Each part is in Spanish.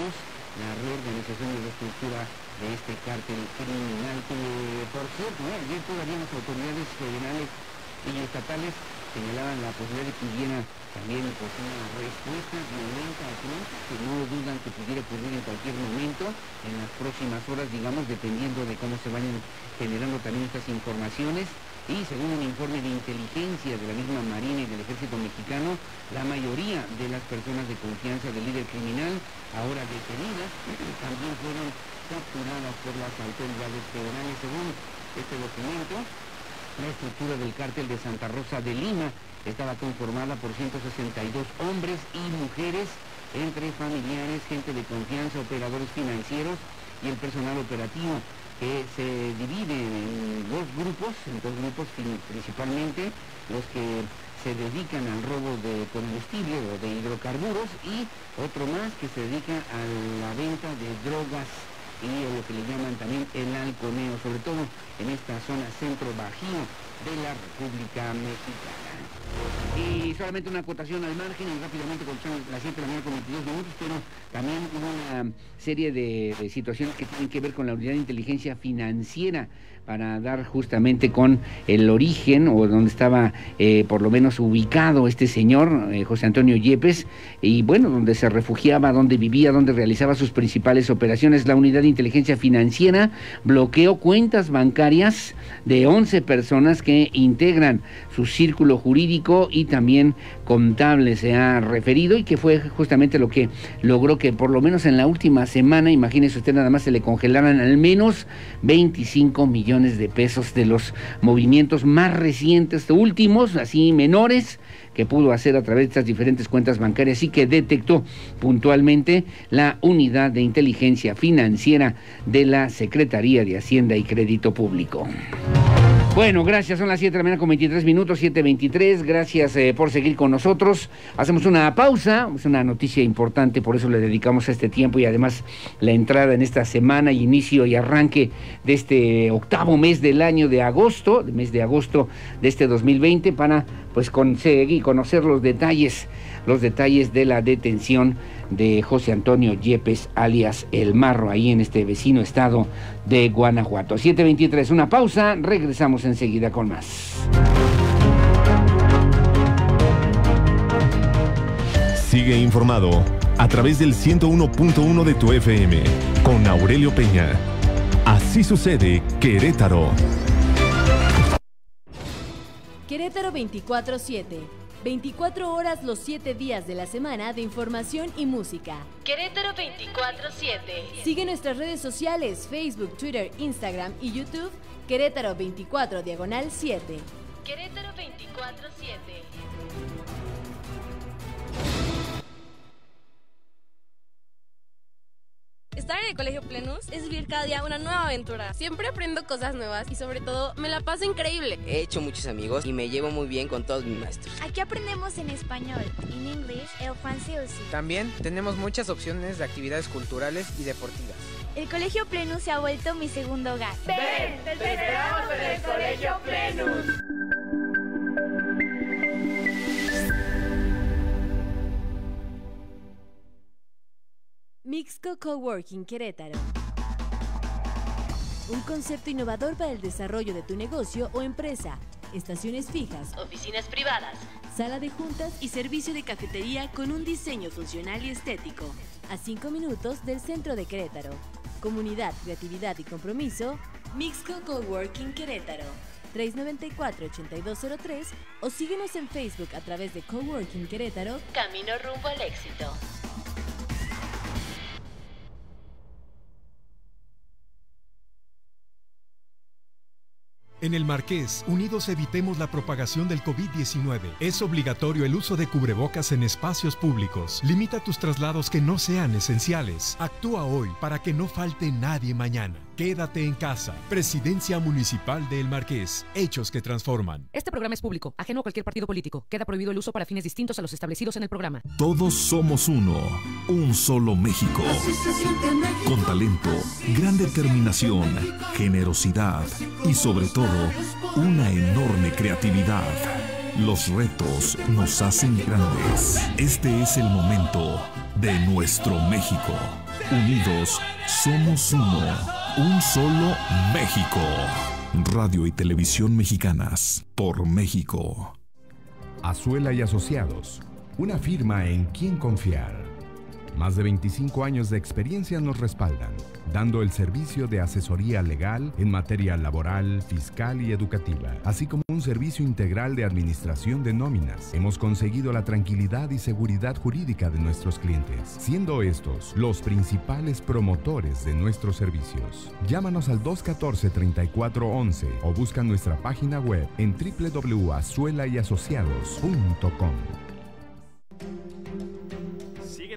la reorganización y reestructura de este cártel criminal que, por cierto, ¿eh? ayer todavía las autoridades federales y estatales señalaban la posibilidad de que hubiera también pues, una respuesta violenta a que no dudan que pudiera ocurrir en cualquier momento, en las próximas horas, digamos, dependiendo de cómo se vayan generando también estas informaciones. Y según un informe de inteligencia de la misma Marina y del Ejército Mexicano, la mayoría de las personas de confianza del líder criminal, ahora detenidas, también fueron capturadas por las autoridades federales. Según este documento, la estructura del cártel de Santa Rosa de Lima estaba conformada por 162 hombres y mujeres, entre familiares, gente de confianza, operadores financieros y el personal operativo, que se divide en dos grupos, en dos grupos principalmente, los que se dedican al robo de combustible o de hidrocarburos y otro más que se dedica a la venta de drogas y a lo que le llaman también el halconeo, sobre todo en esta zona centro-bajío de la República Mexicana. Y solamente una acotación al margen, y rápidamente con las 7 de la mañana con 22 minutos, pero también una serie de situaciones que tienen que ver con la unidad de inteligencia financiera para dar justamente con el origen o donde estaba eh, por lo menos ubicado este señor, eh, José Antonio Yepes, y bueno, donde se refugiaba, donde vivía, donde realizaba sus principales operaciones. La unidad de inteligencia financiera bloqueó cuentas bancarias de 11 personas que integran su círculo jurídico y también contable se ha referido y que fue justamente lo que logró que por lo menos en la última semana, imagínese usted nada más se le congelaran al menos 25 millones de pesos de los movimientos más recientes, últimos, así menores, que pudo hacer a través de estas diferentes cuentas bancarias y que detectó puntualmente la unidad de inteligencia financiera de la Secretaría de Hacienda y Crédito Público. Bueno, gracias. Son las 7 de la mañana con 23 minutos, 7.23. Gracias eh, por seguir con nosotros. Hacemos una pausa. Es una noticia importante, por eso le dedicamos este tiempo y además la entrada en esta semana, inicio y arranque de este octavo mes del año de agosto, mes de agosto de este 2020, para pues conseguir conocer los detalles, los detalles de la detención de José Antonio Yepes, alias El Marro, ahí en este vecino estado de Guanajuato. 723, una pausa, regresamos enseguida con más. Sigue informado a través del 101.1 de tu FM con Aurelio Peña. Así sucede Querétaro. Querétaro 24-7 24 horas los 7 días de la semana de información y música. Querétaro 24-7. Sigue nuestras redes sociales, Facebook, Twitter, Instagram y YouTube. Querétaro 24 Diagonal 7. Querétaro 24-7. Estar en el Colegio Plenus es vivir cada día una nueva aventura. Siempre aprendo cosas nuevas y sobre todo me la paso increíble. He hecho muchos amigos y me llevo muy bien con todos mis maestros. Aquí aprendemos en español, en inglés, el francés. También tenemos muchas opciones de actividades culturales y deportivas. El Colegio Plenus se ha vuelto mi segundo hogar. Ven, te esperamos en el Colegio Plenus. Mixco Coworking Querétaro. Un concepto innovador para el desarrollo de tu negocio o empresa. Estaciones fijas, oficinas privadas, sala de juntas y servicio de cafetería con un diseño funcional y estético. A 5 minutos del centro de Querétaro. Comunidad, creatividad y compromiso. Mixco Coworking Querétaro. 394-8203 o síguenos en Facebook a través de Coworking Querétaro. Camino rumbo al éxito. En el Marqués, unidos evitemos la propagación del COVID-19. Es obligatorio el uso de cubrebocas en espacios públicos. Limita tus traslados que no sean esenciales. Actúa hoy para que no falte nadie mañana. Quédate en casa. Presidencia Municipal de El Marqués. Hechos que transforman. Este programa es público, ajeno a cualquier partido político. Queda prohibido el uso para fines distintos a los establecidos en el programa. Todos somos uno. Un solo México. Con talento, gran determinación, generosidad y sobre todo una enorme creatividad. Los retos nos hacen grandes. Este es el momento de nuestro México. Unidos, somos uno. Un solo México. Radio y Televisión Mexicanas. Por México. Azuela y Asociados. Una firma en quien confiar. Más de 25 años de experiencia nos respaldan, dando el servicio de asesoría legal en materia laboral, fiscal y educativa, así como un servicio integral de administración de nóminas. Hemos conseguido la tranquilidad y seguridad jurídica de nuestros clientes, siendo estos los principales promotores de nuestros servicios. Llámanos al 214-3411 o busca nuestra página web en www.azuelayasociados.com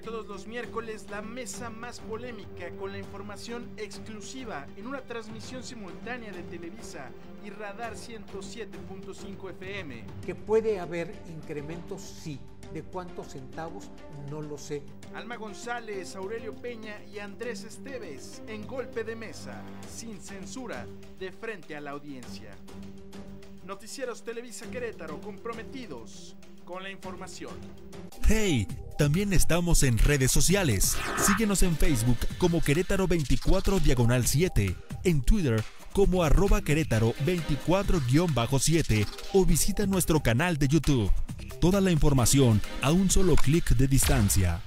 todos los miércoles la mesa más polémica con la información exclusiva en una transmisión simultánea de Televisa y Radar 107.5 FM. Que puede haber incrementos, sí. ¿De cuántos centavos? No lo sé. Alma González, Aurelio Peña y Andrés Esteves en golpe de mesa, sin censura, de frente a la audiencia. Noticieros Televisa Querétaro comprometidos con la información. ¡Hey! También estamos en redes sociales. Síguenos en Facebook como Querétaro 24 Diagonal 7, en Twitter como arroba Querétaro 24-7 o visita nuestro canal de YouTube. Toda la información a un solo clic de distancia.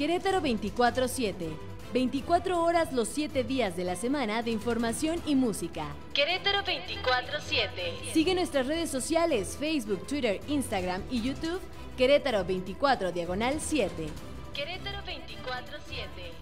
Querétaro 24-7. 24 horas los 7 días de la semana de información y música. Querétaro 24-7. Sigue nuestras redes sociales, Facebook, Twitter, Instagram y YouTube. Querétaro 24 Diagonal 7. Querétaro 24-7.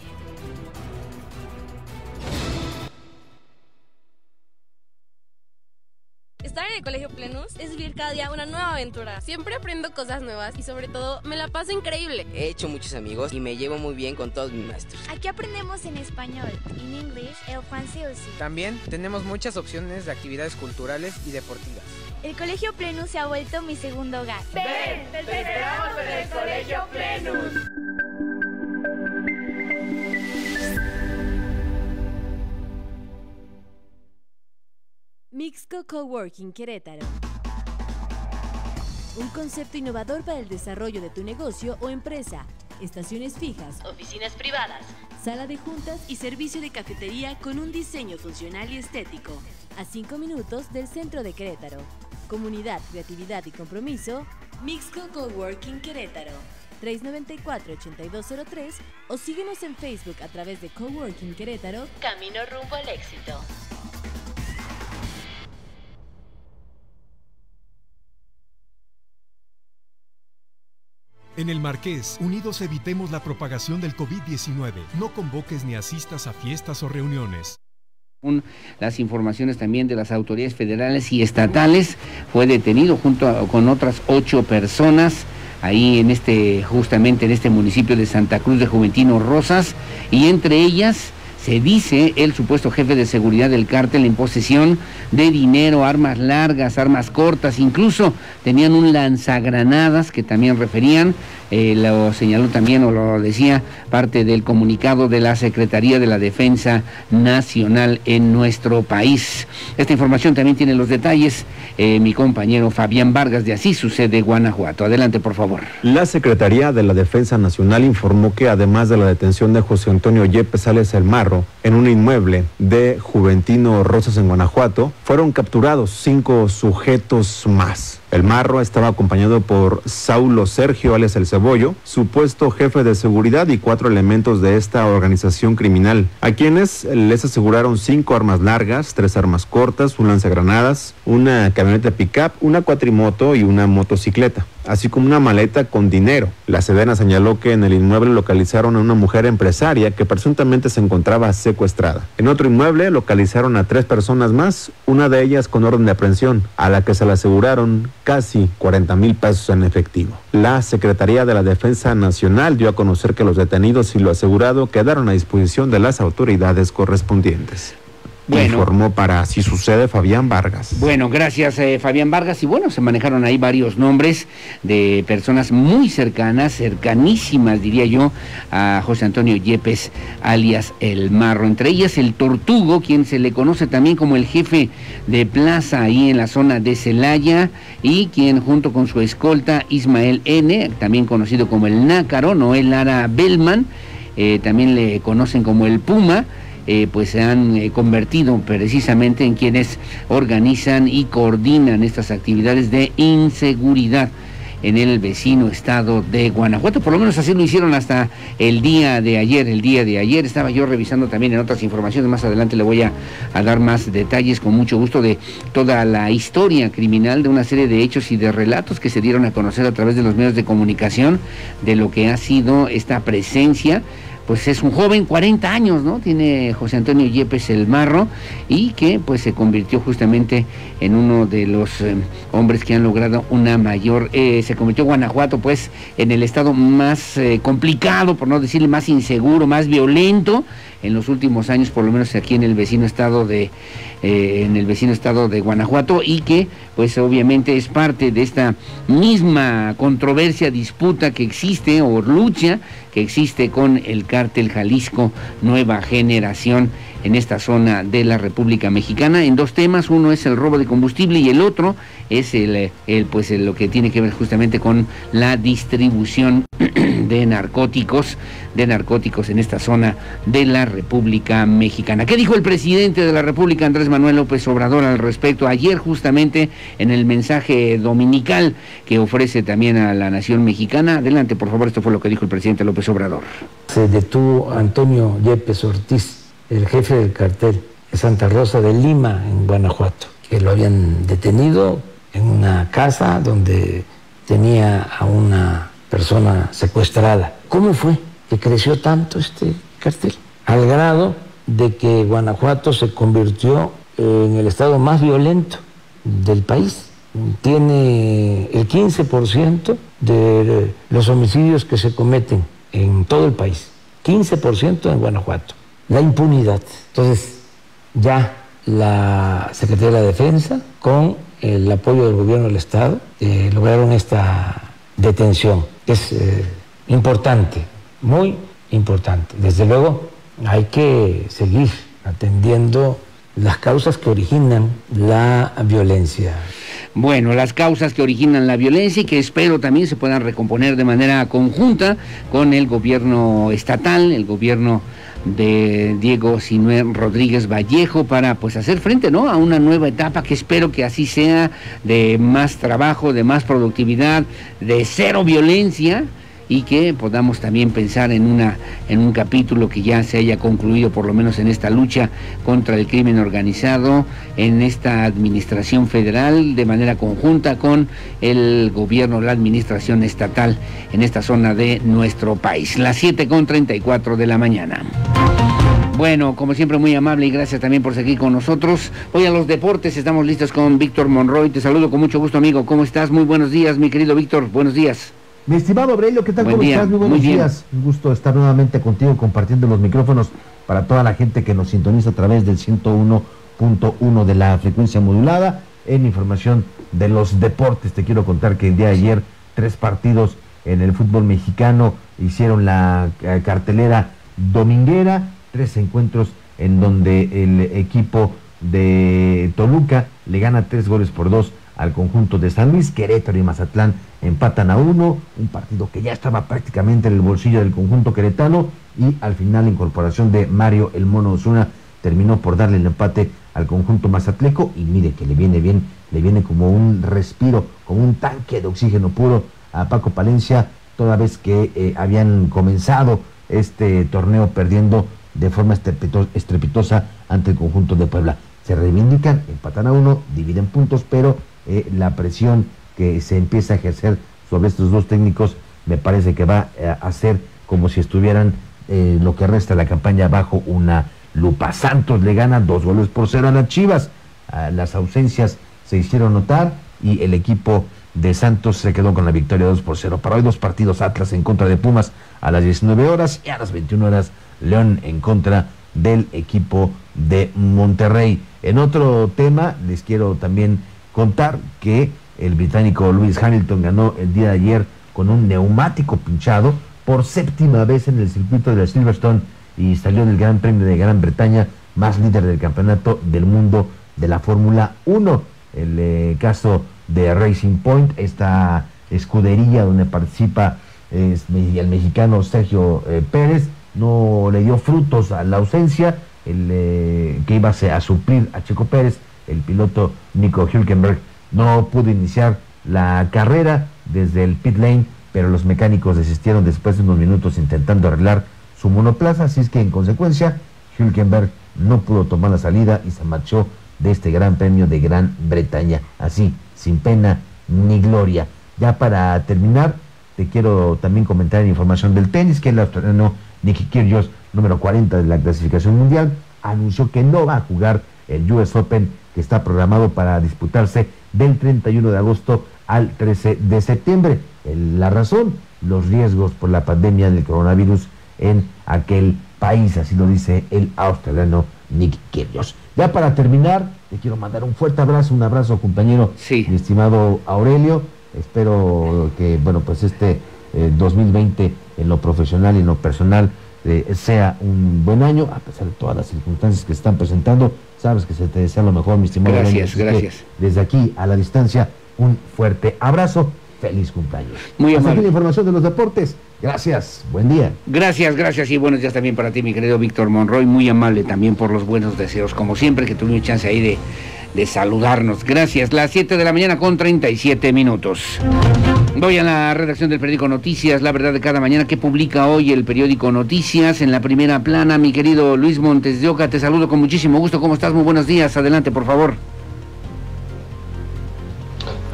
Estar en el Colegio Plenus es vivir cada día una nueva aventura. Siempre aprendo cosas nuevas y sobre todo me la paso increíble. He hecho muchos amigos y me llevo muy bien con todos mis maestros. Aquí aprendemos en español, en inglés, el francés. También tenemos muchas opciones de actividades culturales y deportivas. El Colegio Plenus se ha vuelto mi segundo hogar. Ven, te esperamos en el Colegio Plenus. Mixco Coworking Querétaro. Un concepto innovador para el desarrollo de tu negocio o empresa. Estaciones fijas, oficinas privadas, sala de juntas y servicio de cafetería con un diseño funcional y estético. A 5 minutos del centro de Querétaro. Comunidad, creatividad y compromiso. Mixco Coworking Querétaro. 394-8203 o síguenos en Facebook a través de Coworking Querétaro. Camino rumbo al éxito. En el Marqués, unidos evitemos la propagación del COVID-19. No convoques ni asistas a fiestas o reuniones. Las informaciones también de las autoridades federales y estatales fue detenido junto con otras ocho personas ahí en este justamente en este municipio de Santa Cruz de Juventino Rosas y entre ellas se dice el supuesto jefe de seguridad del cártel en posesión de dinero, armas largas, armas cortas, incluso tenían un lanzagranadas que también referían eh, lo señaló también o lo decía parte del comunicado de la Secretaría de la Defensa Nacional en nuestro país. Esta información también tiene los detalles eh, mi compañero Fabián Vargas de Así Sucede Guanajuato. Adelante, por favor. La Secretaría de la Defensa Nacional informó que además de la detención de José Antonio Yepes Sales El Marro en un inmueble de Juventino Rosas en Guanajuato, fueron capturados cinco sujetos más. El marro estaba acompañado por Saulo Sergio, alias El Cebollo, supuesto jefe de seguridad y cuatro elementos de esta organización criminal, a quienes les aseguraron cinco armas largas, tres armas cortas, un lanzagranadas, una camioneta pickup, una cuatrimoto y una motocicleta así como una maleta con dinero. La Sedena señaló que en el inmueble localizaron a una mujer empresaria que presuntamente se encontraba secuestrada. En otro inmueble localizaron a tres personas más, una de ellas con orden de aprehensión, a la que se le aseguraron casi 40 mil pesos en efectivo. La Secretaría de la Defensa Nacional dio a conocer que los detenidos y lo asegurado quedaron a disposición de las autoridades correspondientes. Informó para Si Sucede Fabián Vargas. Bueno, gracias eh, Fabián Vargas. Y bueno, se manejaron ahí varios nombres de personas muy cercanas, cercanísimas diría yo, a José Antonio Yepes, alias El Marro. Entre ellas el Tortugo, quien se le conoce también como el jefe de plaza ahí en la zona de Celaya y quien junto con su escolta Ismael N., también conocido como el Nácaro, Noel Lara Bellman, eh, también le conocen como el Puma, eh, pues se han eh, convertido precisamente en quienes organizan y coordinan estas actividades de inseguridad en el vecino estado de Guanajuato. Por lo menos así lo hicieron hasta el día de ayer. El día de ayer estaba yo revisando también en otras informaciones. Más adelante le voy a, a, dar más detalles con mucho gusto de toda la historia criminal, de una serie de hechos y de relatos que se dieron a conocer a través de los medios de comunicación de lo que ha sido esta presencia pues es un joven, 40 años, ¿no? Tiene José Antonio Yepes el Marro y que pues se convirtió justamente en uno de los eh, hombres que han logrado una mayor, eh, se convirtió Guanajuato pues en el estado más eh, complicado, por no decirle más inseguro, más violento en los últimos años, por lo menos aquí en el vecino estado de en el vecino estado de Guanajuato y que pues obviamente es parte de esta misma controversia, disputa que existe o lucha que existe con el cártel Jalisco Nueva Generación en esta zona de la República Mexicana en dos temas, uno es el robo de combustible y el otro es el, el pues lo que tiene que ver justamente con la distribución de narcóticos, de narcóticos en esta zona de la República Mexicana. ¿Qué dijo el presidente de la República Andrés Manuel López Obrador al respecto ayer justamente en el mensaje dominical que ofrece también a la nación mexicana? Adelante, por favor, esto fue lo que dijo el presidente López Obrador. Se detuvo Antonio Yepes Ortiz, el jefe del cartel de Santa Rosa de Lima, en Guanajuato, que lo habían detenido en una casa donde tenía a una persona secuestrada. ¿Cómo fue que creció tanto este cartel? Al grado de que Guanajuato se convirtió en el estado más violento del país. Tiene el 15% de los homicidios que se cometen en todo el país. 15% en Guanajuato. La impunidad. Entonces, ya la Secretaría de la Defensa, con el apoyo del gobierno del Estado, eh, lograron esta detención. Es eh, importante, muy importante. Desde luego, hay que seguir atendiendo las causas que originan la violencia. Bueno, las causas que originan la violencia y que espero también se puedan recomponer de manera conjunta con el gobierno estatal, el gobierno de Diego Sinué Rodríguez Vallejo para pues hacer frente ¿no? a una nueva etapa que espero que así sea de más trabajo, de más productividad, de cero violencia y que podamos también pensar en una en un capítulo que ya se haya concluido por lo menos en esta lucha contra el crimen organizado en esta administración federal de manera conjunta con el gobierno la administración estatal en esta zona de nuestro país las 7 con 34 de la mañana bueno, como siempre, muy amable y gracias también por seguir con nosotros. Hoy a los deportes estamos listos con Víctor Monroy. Te saludo con mucho gusto, amigo. ¿Cómo estás? Muy buenos días, mi querido Víctor. Buenos días. Mi estimado Aurelio, ¿qué tal? Buen ¿Cómo día, estás? Muy buenos muy días. Un gusto estar nuevamente contigo compartiendo los micrófonos para toda la gente que nos sintoniza a través del 101.1 de la frecuencia modulada en información de los deportes. Te quiero contar que el día de ayer tres partidos en el fútbol mexicano hicieron la eh, cartelera dominguera, tres encuentros en donde el equipo de Toluca le gana tres goles por dos al conjunto de San Luis, Querétaro y Mazatlán empatan a uno, un partido que ya estaba prácticamente en el bolsillo del conjunto queretano y al final la incorporación de Mario El Mono Osuna terminó por darle el empate al conjunto mazatleco y mire que le viene bien, le viene como un respiro, como un tanque de oxígeno puro a Paco Palencia, toda vez que eh, habían comenzado este torneo perdiendo de forma estrepito- estrepitosa ante el conjunto de Puebla. Se reivindican, empatan a uno, dividen puntos, pero eh, la presión que se empieza a ejercer sobre estos dos técnicos me parece que va eh, a ser como si estuvieran eh, lo que resta de la campaña bajo una lupa. Santos le gana dos goles por cero a las Chivas. Ah, las ausencias se hicieron notar y el equipo de Santos se quedó con la victoria 2 por 0. Para hoy dos partidos Atlas en contra de Pumas a las 19 horas y a las 21 horas León en contra del equipo de Monterrey. En otro tema, les quiero también contar que el británico Lewis Hamilton ganó el día de ayer con un neumático pinchado por séptima vez en el circuito de Silverstone y salió del Gran Premio de Gran Bretaña más líder del campeonato del mundo de la Fórmula 1. El eh, caso de Racing Point, esta escudería donde participa el mexicano Sergio eh, Pérez, no le dio frutos a la ausencia, el, eh, que iba a suplir a Checo Pérez, el piloto Nico Hülkenberg no pudo iniciar la carrera desde el pit lane, pero los mecánicos desistieron después de unos minutos intentando arreglar su monoplaza, así es que en consecuencia Hülkenberg no pudo tomar la salida y se marchó de este gran premio de Gran Bretaña, así, sin pena ni gloria. Ya para terminar, te quiero también comentar información del tenis, que el australiano Nicky Kyrgios, número 40 de la clasificación mundial, anunció que no va a jugar el US Open que está programado para disputarse del 31 de agosto al 13 de septiembre. La razón, los riesgos por la pandemia del coronavirus en aquel país, así lo dice el australiano Nick Kyrgios. Ya para terminar, te quiero mandar un fuerte abrazo, un abrazo compañero, sí. mi estimado Aurelio. Espero que, bueno, pues este 2020 eh, en lo profesional y en lo personal eh, sea un buen año, a pesar de todas las circunstancias que se están presentando. Sabes que se te desea lo mejor, mi estimado. Gracias, gracias. Desde aquí, a la distancia, un fuerte abrazo. Feliz cumpleaños. Muy Hasta aquí la información de los deportes. Gracias, buen día. Gracias, gracias y buenos días también para ti, mi querido Víctor Monroy. Muy amable también por los buenos deseos, como siempre, que tuvimos chance ahí de, de saludarnos. Gracias. Las 7 de la mañana con 37 minutos. Voy a la redacción del periódico Noticias, la verdad de cada mañana que publica hoy el periódico Noticias en la primera plana. Mi querido Luis Montes de Oca, te saludo con muchísimo gusto. ¿Cómo estás? Muy buenos días. Adelante, por favor.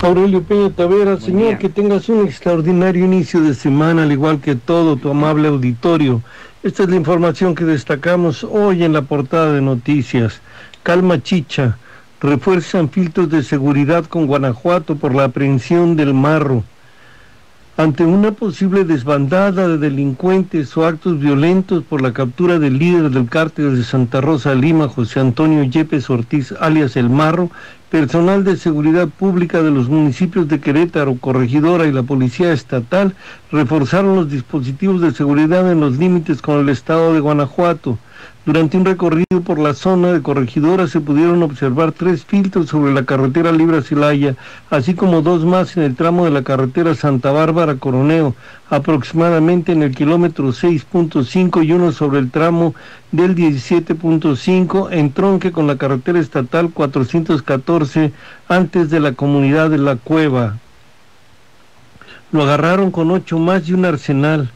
Aurelio Peña Tavera, Señor, que tengas un extraordinario inicio de semana, al igual que todo tu amable auditorio. Esta es la información que destacamos hoy en la portada de noticias. Calma Chicha, refuerzan filtros de seguridad con Guanajuato por la aprehensión del marro. Ante una posible desbandada de delincuentes o actos violentos por la captura del líder del cártel de Santa Rosa Lima, José Antonio Yepes Ortiz, alias El Marro, personal de seguridad pública de los municipios de Querétaro, Corregidora y la Policía Estatal reforzaron los dispositivos de seguridad en los límites con el estado de Guanajuato. Durante un recorrido por la zona de Corregidora se pudieron observar tres filtros sobre la carretera Libra Celaya, así como dos más en el tramo de la carretera Santa Bárbara Coroneo, aproximadamente en el kilómetro 6.5 y uno sobre el tramo del 17.5 en tronque con la carretera estatal 414 antes de la comunidad de La Cueva. Lo agarraron con ocho más y un arsenal.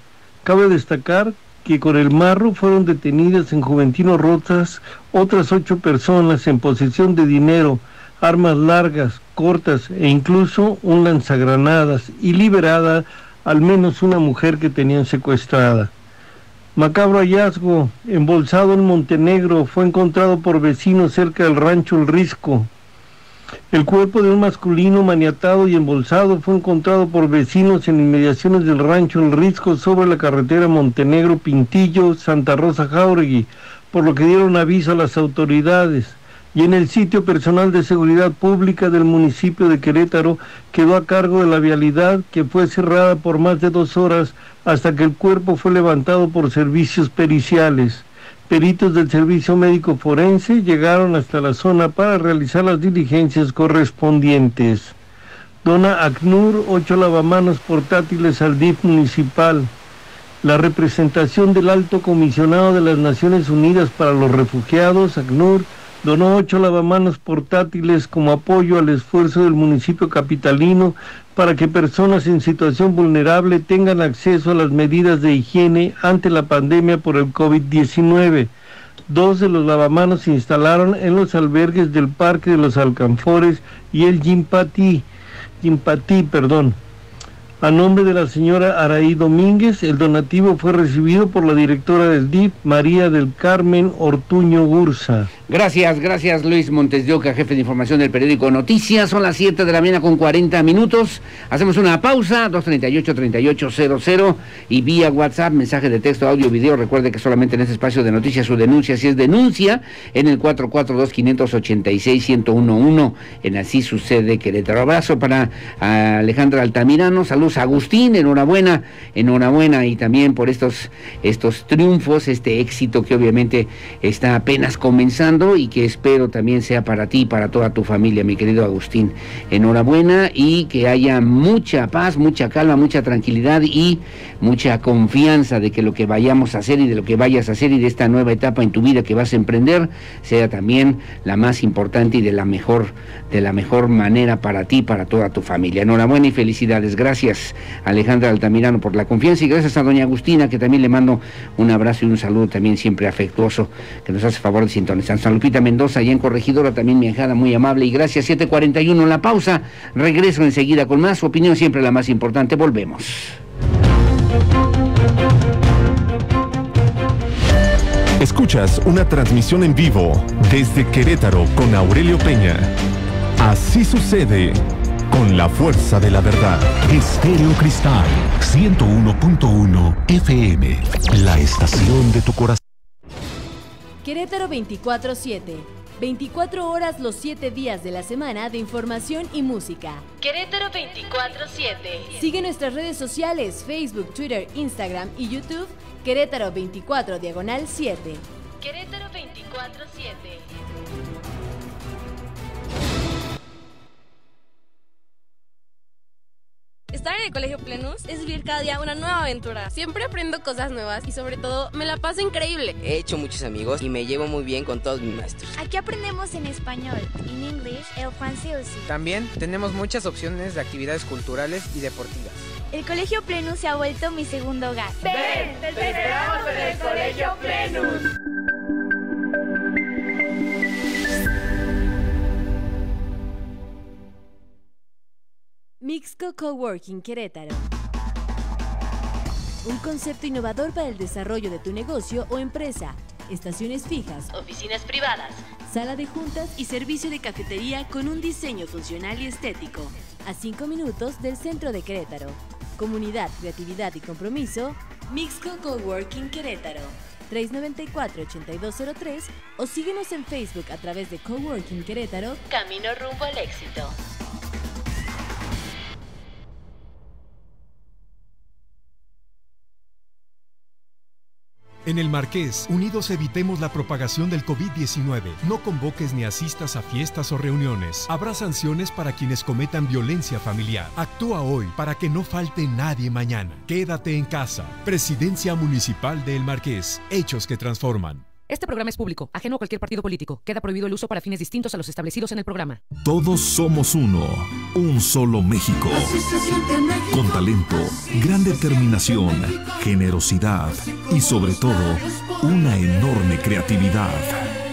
Cabe destacar que con el marro fueron detenidas en Juventino Rotas otras ocho personas en posesión de dinero, armas largas, cortas e incluso un lanzagranadas y liberada al menos una mujer que tenían secuestrada. Macabro hallazgo, embolsado en Montenegro, fue encontrado por vecinos cerca del rancho El Risco, el cuerpo de un masculino maniatado y embolsado fue encontrado por vecinos en inmediaciones del rancho El Risco sobre la carretera Montenegro Pintillo, Santa Rosa Jauregui, por lo que dieron aviso a las autoridades. Y en el sitio personal de seguridad pública del municipio de Querétaro quedó a cargo de la vialidad que fue cerrada por más de dos horas hasta que el cuerpo fue levantado por servicios periciales. Peritos del Servicio Médico Forense llegaron hasta la zona para realizar las diligencias correspondientes. Dona ACNUR ocho lavamanos portátiles al DIF municipal. La representación del Alto Comisionado de las Naciones Unidas para los Refugiados, ACNUR, donó ocho lavamanos portátiles como apoyo al esfuerzo del municipio capitalino para que personas en situación vulnerable tengan acceso a las medidas de higiene ante la pandemia por el COVID-19. Dos de los lavamanos se instalaron en los albergues del Parque de los Alcanfores y el Jimpati, Jimpati, perdón. A nombre de la señora Araí Domínguez, el donativo fue recibido por la directora del DIP, María del Carmen Ortuño Gursa. Gracias, gracias Luis Montes de jefe de información del periódico Noticias. Son las 7 de la mañana con 40 minutos. Hacemos una pausa, 238-3800 y vía WhatsApp, mensaje de texto, audio, video. Recuerde que solamente en este espacio de noticias su denuncia, si es denuncia, en el 442-586-1011. En Así Sucede Querétaro. Abrazo para Alejandra Altamirano. Saludos Agustín, enhorabuena, enhorabuena y también por estos, estos triunfos, este éxito que obviamente está apenas comenzando y que espero también sea para ti y para toda tu familia, mi querido Agustín. Enhorabuena y que haya mucha paz, mucha calma, mucha tranquilidad y mucha confianza de que lo que vayamos a hacer y de lo que vayas a hacer y de esta nueva etapa en tu vida que vas a emprender sea también la más importante y de la mejor de la mejor manera para ti para toda tu familia. Enhorabuena y felicidades. Gracias Alejandra Altamirano por la confianza y gracias a doña Agustina que también le mando un abrazo y un saludo también siempre afectuoso que nos hace favor de sintonizar. San Lupita Mendoza y en Corregidora también mi enjada muy amable y gracias 741 en la pausa. Regreso enseguida con más. Opinión siempre la más importante. Volvemos. Escuchas una transmisión en vivo desde Querétaro con Aurelio Peña. Así sucede con la fuerza de la verdad. Estéreo Cristal 101.1 FM, la estación de tu corazón. Querétaro 24-7. 24 horas los 7 días de la semana de información y música. Querétaro 24-7. Sigue nuestras redes sociales, Facebook, Twitter, Instagram y YouTube. Querétaro 24 Diagonal 7. Querétaro 24-7. Estar en el Colegio Plenus es vivir cada día una nueva aventura. Siempre aprendo cosas nuevas y sobre todo me la paso increíble. He hecho muchos amigos y me llevo muy bien con todos mis maestros. Aquí aprendemos en español, en inglés, el francés. También tenemos muchas opciones de actividades culturales y deportivas. El Colegio Plenus se ha vuelto mi segundo hogar. Ven, te esperamos en el Colegio Plenus. Mixco Coworking Querétaro. Un concepto innovador para el desarrollo de tu negocio o empresa. Estaciones fijas, oficinas privadas, sala de juntas y servicio de cafetería con un diseño funcional y estético. A 5 minutos del centro de Querétaro. Comunidad, creatividad y compromiso. Mixco Coworking Querétaro. 394-8203 o síguenos en Facebook a través de Coworking Querétaro. Camino rumbo al éxito. En el Marqués, unidos evitemos la propagación del COVID-19. No convoques ni asistas a fiestas o reuniones. Habrá sanciones para quienes cometan violencia familiar. Actúa hoy para que no falte nadie mañana. Quédate en casa. Presidencia Municipal de El Marqués. Hechos que transforman. Este programa es público, ajeno a cualquier partido político. Queda prohibido el uso para fines distintos a los establecidos en el programa. Todos somos uno, un solo México. Con talento, gran determinación, generosidad y sobre todo, una enorme creatividad.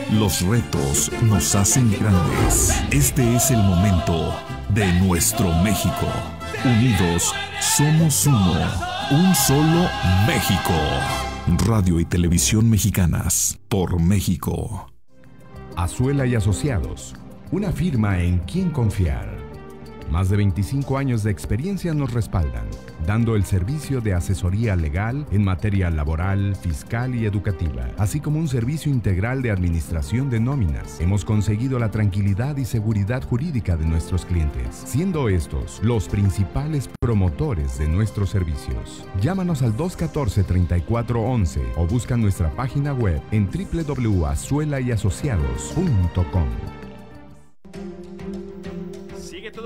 Los retos nos hacen grandes. Este es el momento de nuestro México. Unidos, somos uno, un solo México. Radio y Televisión Mexicanas, por México. Azuela y Asociados, una firma en quien confiar. Más de 25 años de experiencia nos respaldan, dando el servicio de asesoría legal en materia laboral, fiscal y educativa, así como un servicio integral de administración de nóminas. Hemos conseguido la tranquilidad y seguridad jurídica de nuestros clientes, siendo estos los principales promotores de nuestros servicios. Llámanos al 214-3411 o busca nuestra página web en www.azuelaYasociados.com.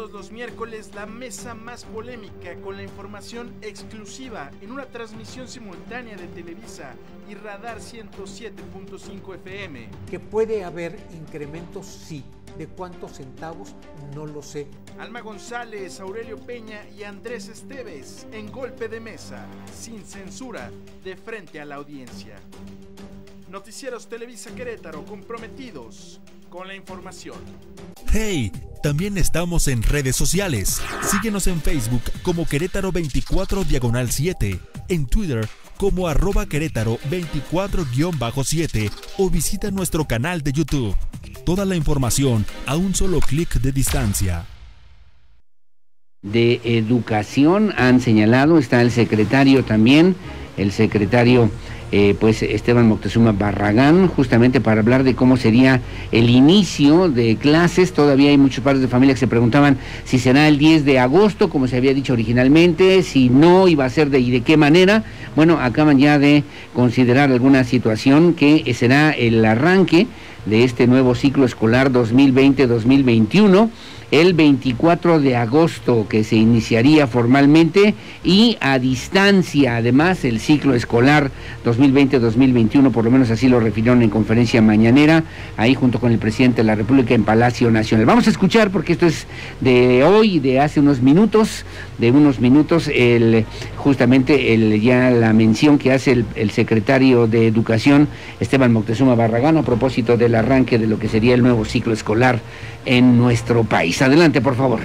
Todos los miércoles la mesa más polémica con la información exclusiva en una transmisión simultánea de Televisa y Radar 107.5 FM. Que puede haber incrementos, sí. ¿De cuántos centavos? No lo sé. Alma González, Aurelio Peña y Andrés Esteves en golpe de mesa, sin censura, de frente a la audiencia. Noticieros Televisa Querétaro comprometidos con la información. Hey, también estamos en redes sociales. Síguenos en Facebook como Querétaro 24 Diagonal 7, en Twitter como arroba Querétaro 24-7 o visita nuestro canal de YouTube. Toda la información a un solo clic de distancia. De educación han señalado, está el secretario también, el secretario eh, pues Esteban Moctezuma Barragán, justamente para hablar de cómo sería el inicio de clases. Todavía hay muchos padres de familia que se preguntaban si será el 10 de agosto, como se había dicho originalmente, si no iba a ser de y de qué manera. Bueno, acaban ya de considerar alguna situación que será el arranque de este nuevo ciclo escolar 2020-2021 el 24 de agosto que se iniciaría formalmente y a distancia además el ciclo escolar 2020-2021, por lo menos así lo refirieron en conferencia mañanera, ahí junto con el presidente de la República en Palacio Nacional. Vamos a escuchar porque esto es de hoy, de hace unos minutos, de unos minutos, el, justamente el, ya la mención que hace el, el secretario de Educación, Esteban Moctezuma Barragán, a propósito del arranque de lo que sería el nuevo ciclo escolar en nuestro país. Adelante, por favor.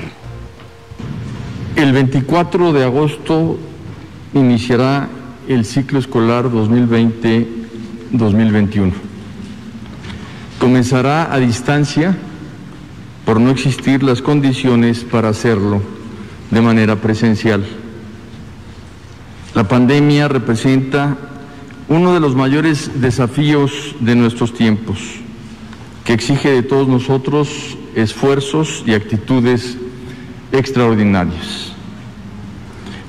El 24 de agosto iniciará el ciclo escolar 2020-2021. Comenzará a distancia por no existir las condiciones para hacerlo de manera presencial. La pandemia representa uno de los mayores desafíos de nuestros tiempos, que exige de todos nosotros esfuerzos y actitudes extraordinarias.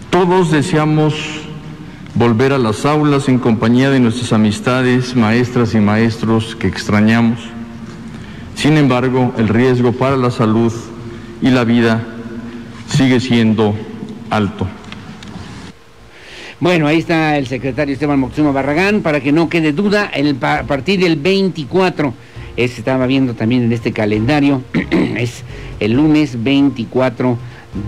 Todos deseamos volver a las aulas en compañía de nuestras amistades, maestras y maestros que extrañamos. Sin embargo, el riesgo para la salud y la vida sigue siendo alto. Bueno, ahí está el secretario Esteban Moctezuma Barragán, para que no quede duda, el, a partir del 24 se estaba viendo también en este calendario, es el lunes 24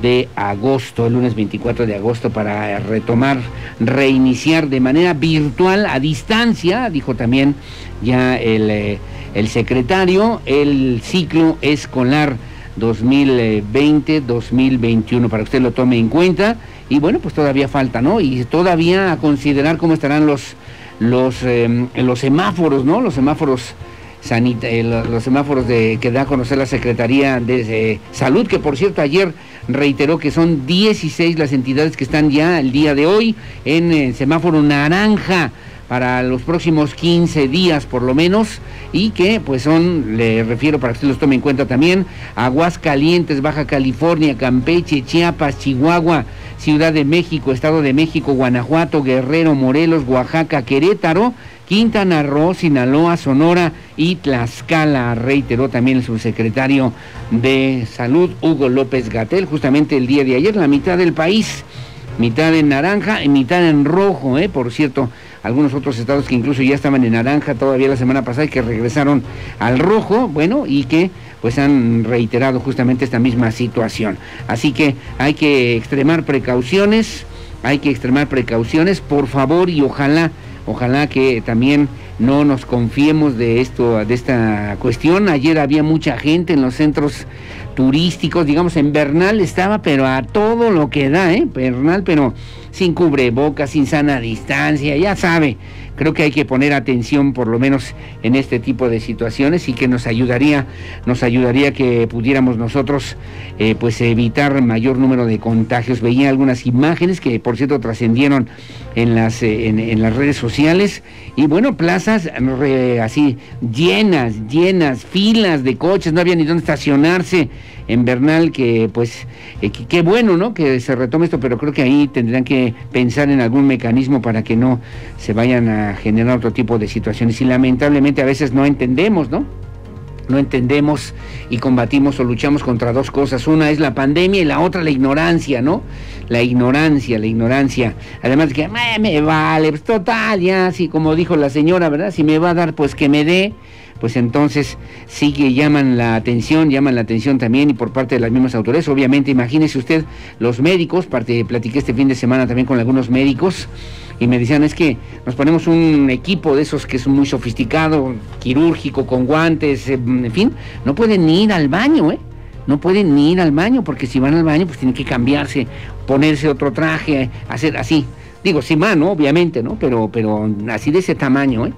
de agosto, el lunes 24 de agosto para retomar, reiniciar de manera virtual, a distancia, dijo también ya el, eh, el secretario, el ciclo escolar 2020-2021, para que usted lo tome en cuenta. Y bueno, pues todavía falta, ¿no? Y todavía a considerar cómo estarán los, los, eh, los semáforos, ¿no? Los semáforos sanita, eh, los, semáforos de, que da a conocer la Secretaría de Salud, que por cierto ayer reiteró que son 16 las entidades que están ya el día de hoy en el semáforo naranja para los próximos 15 días por lo menos y que pues son, le refiero para que usted los tome en cuenta también, Aguascalientes, Baja California, Campeche, Chiapas, Chihuahua, Ciudad de México, Estado de México, Guanajuato, Guerrero, Morelos, Oaxaca, Querétaro, Quintana Roo, Sinaloa, Sonora y Tlaxcala, reiteró también el subsecretario de Salud, Hugo López Gatel, justamente el día de ayer, la mitad del país, mitad en naranja y mitad en rojo, ¿eh? por cierto, algunos otros estados que incluso ya estaban en naranja todavía la semana pasada y que regresaron al rojo, bueno, y que pues han reiterado justamente esta misma situación. Así que hay que extremar precauciones, hay que extremar precauciones, por favor, y ojalá Ojalá que también no nos confiemos de esto, de esta cuestión. Ayer había mucha gente en los centros turísticos, digamos, en Bernal estaba, pero a todo lo que da, ¿eh? Bernal, pero sin cubrebocas, sin sana distancia, ya sabe creo que hay que poner atención por lo menos en este tipo de situaciones y que nos ayudaría, nos ayudaría que pudiéramos nosotros eh, pues evitar mayor número de contagios. Veía algunas imágenes que por cierto trascendieron en las, eh, en, las redes sociales y bueno, plazas así llenas, llenas, filas de coches, no había ni dónde estacionarse en Bernal, que pues eh, qué bueno, ¿no? Que se retome esto, pero creo que ahí tendrán que pensar en algún mecanismo para que no se vayan a generar otro tipo de situaciones. Y lamentablemente a veces no entendemos, ¿no? No entendemos y combatimos o luchamos contra dos cosas. Una es la pandemia y la otra la ignorancia, ¿no? La ignorancia, la ignorancia. Además de que me vale, pues total, ya, así como dijo la señora, ¿verdad? Si me va a dar, pues que me dé pues entonces sí que llaman la atención, llaman la atención también y por parte de las mismas autoridades. Obviamente, imagínese usted los médicos, parte, platiqué este fin de semana también con algunos médicos y me decían, es que nos ponemos un equipo de esos que es muy sofisticado, quirúrgico, con guantes, eh, en fin, no pueden ni ir al baño, ¿eh? No pueden ni ir al baño, porque si van al baño, pues tienen que cambiarse, ponerse otro traje, hacer así. Digo, sin mano, obviamente, ¿no? Pero, pero así de ese tamaño, ¿eh?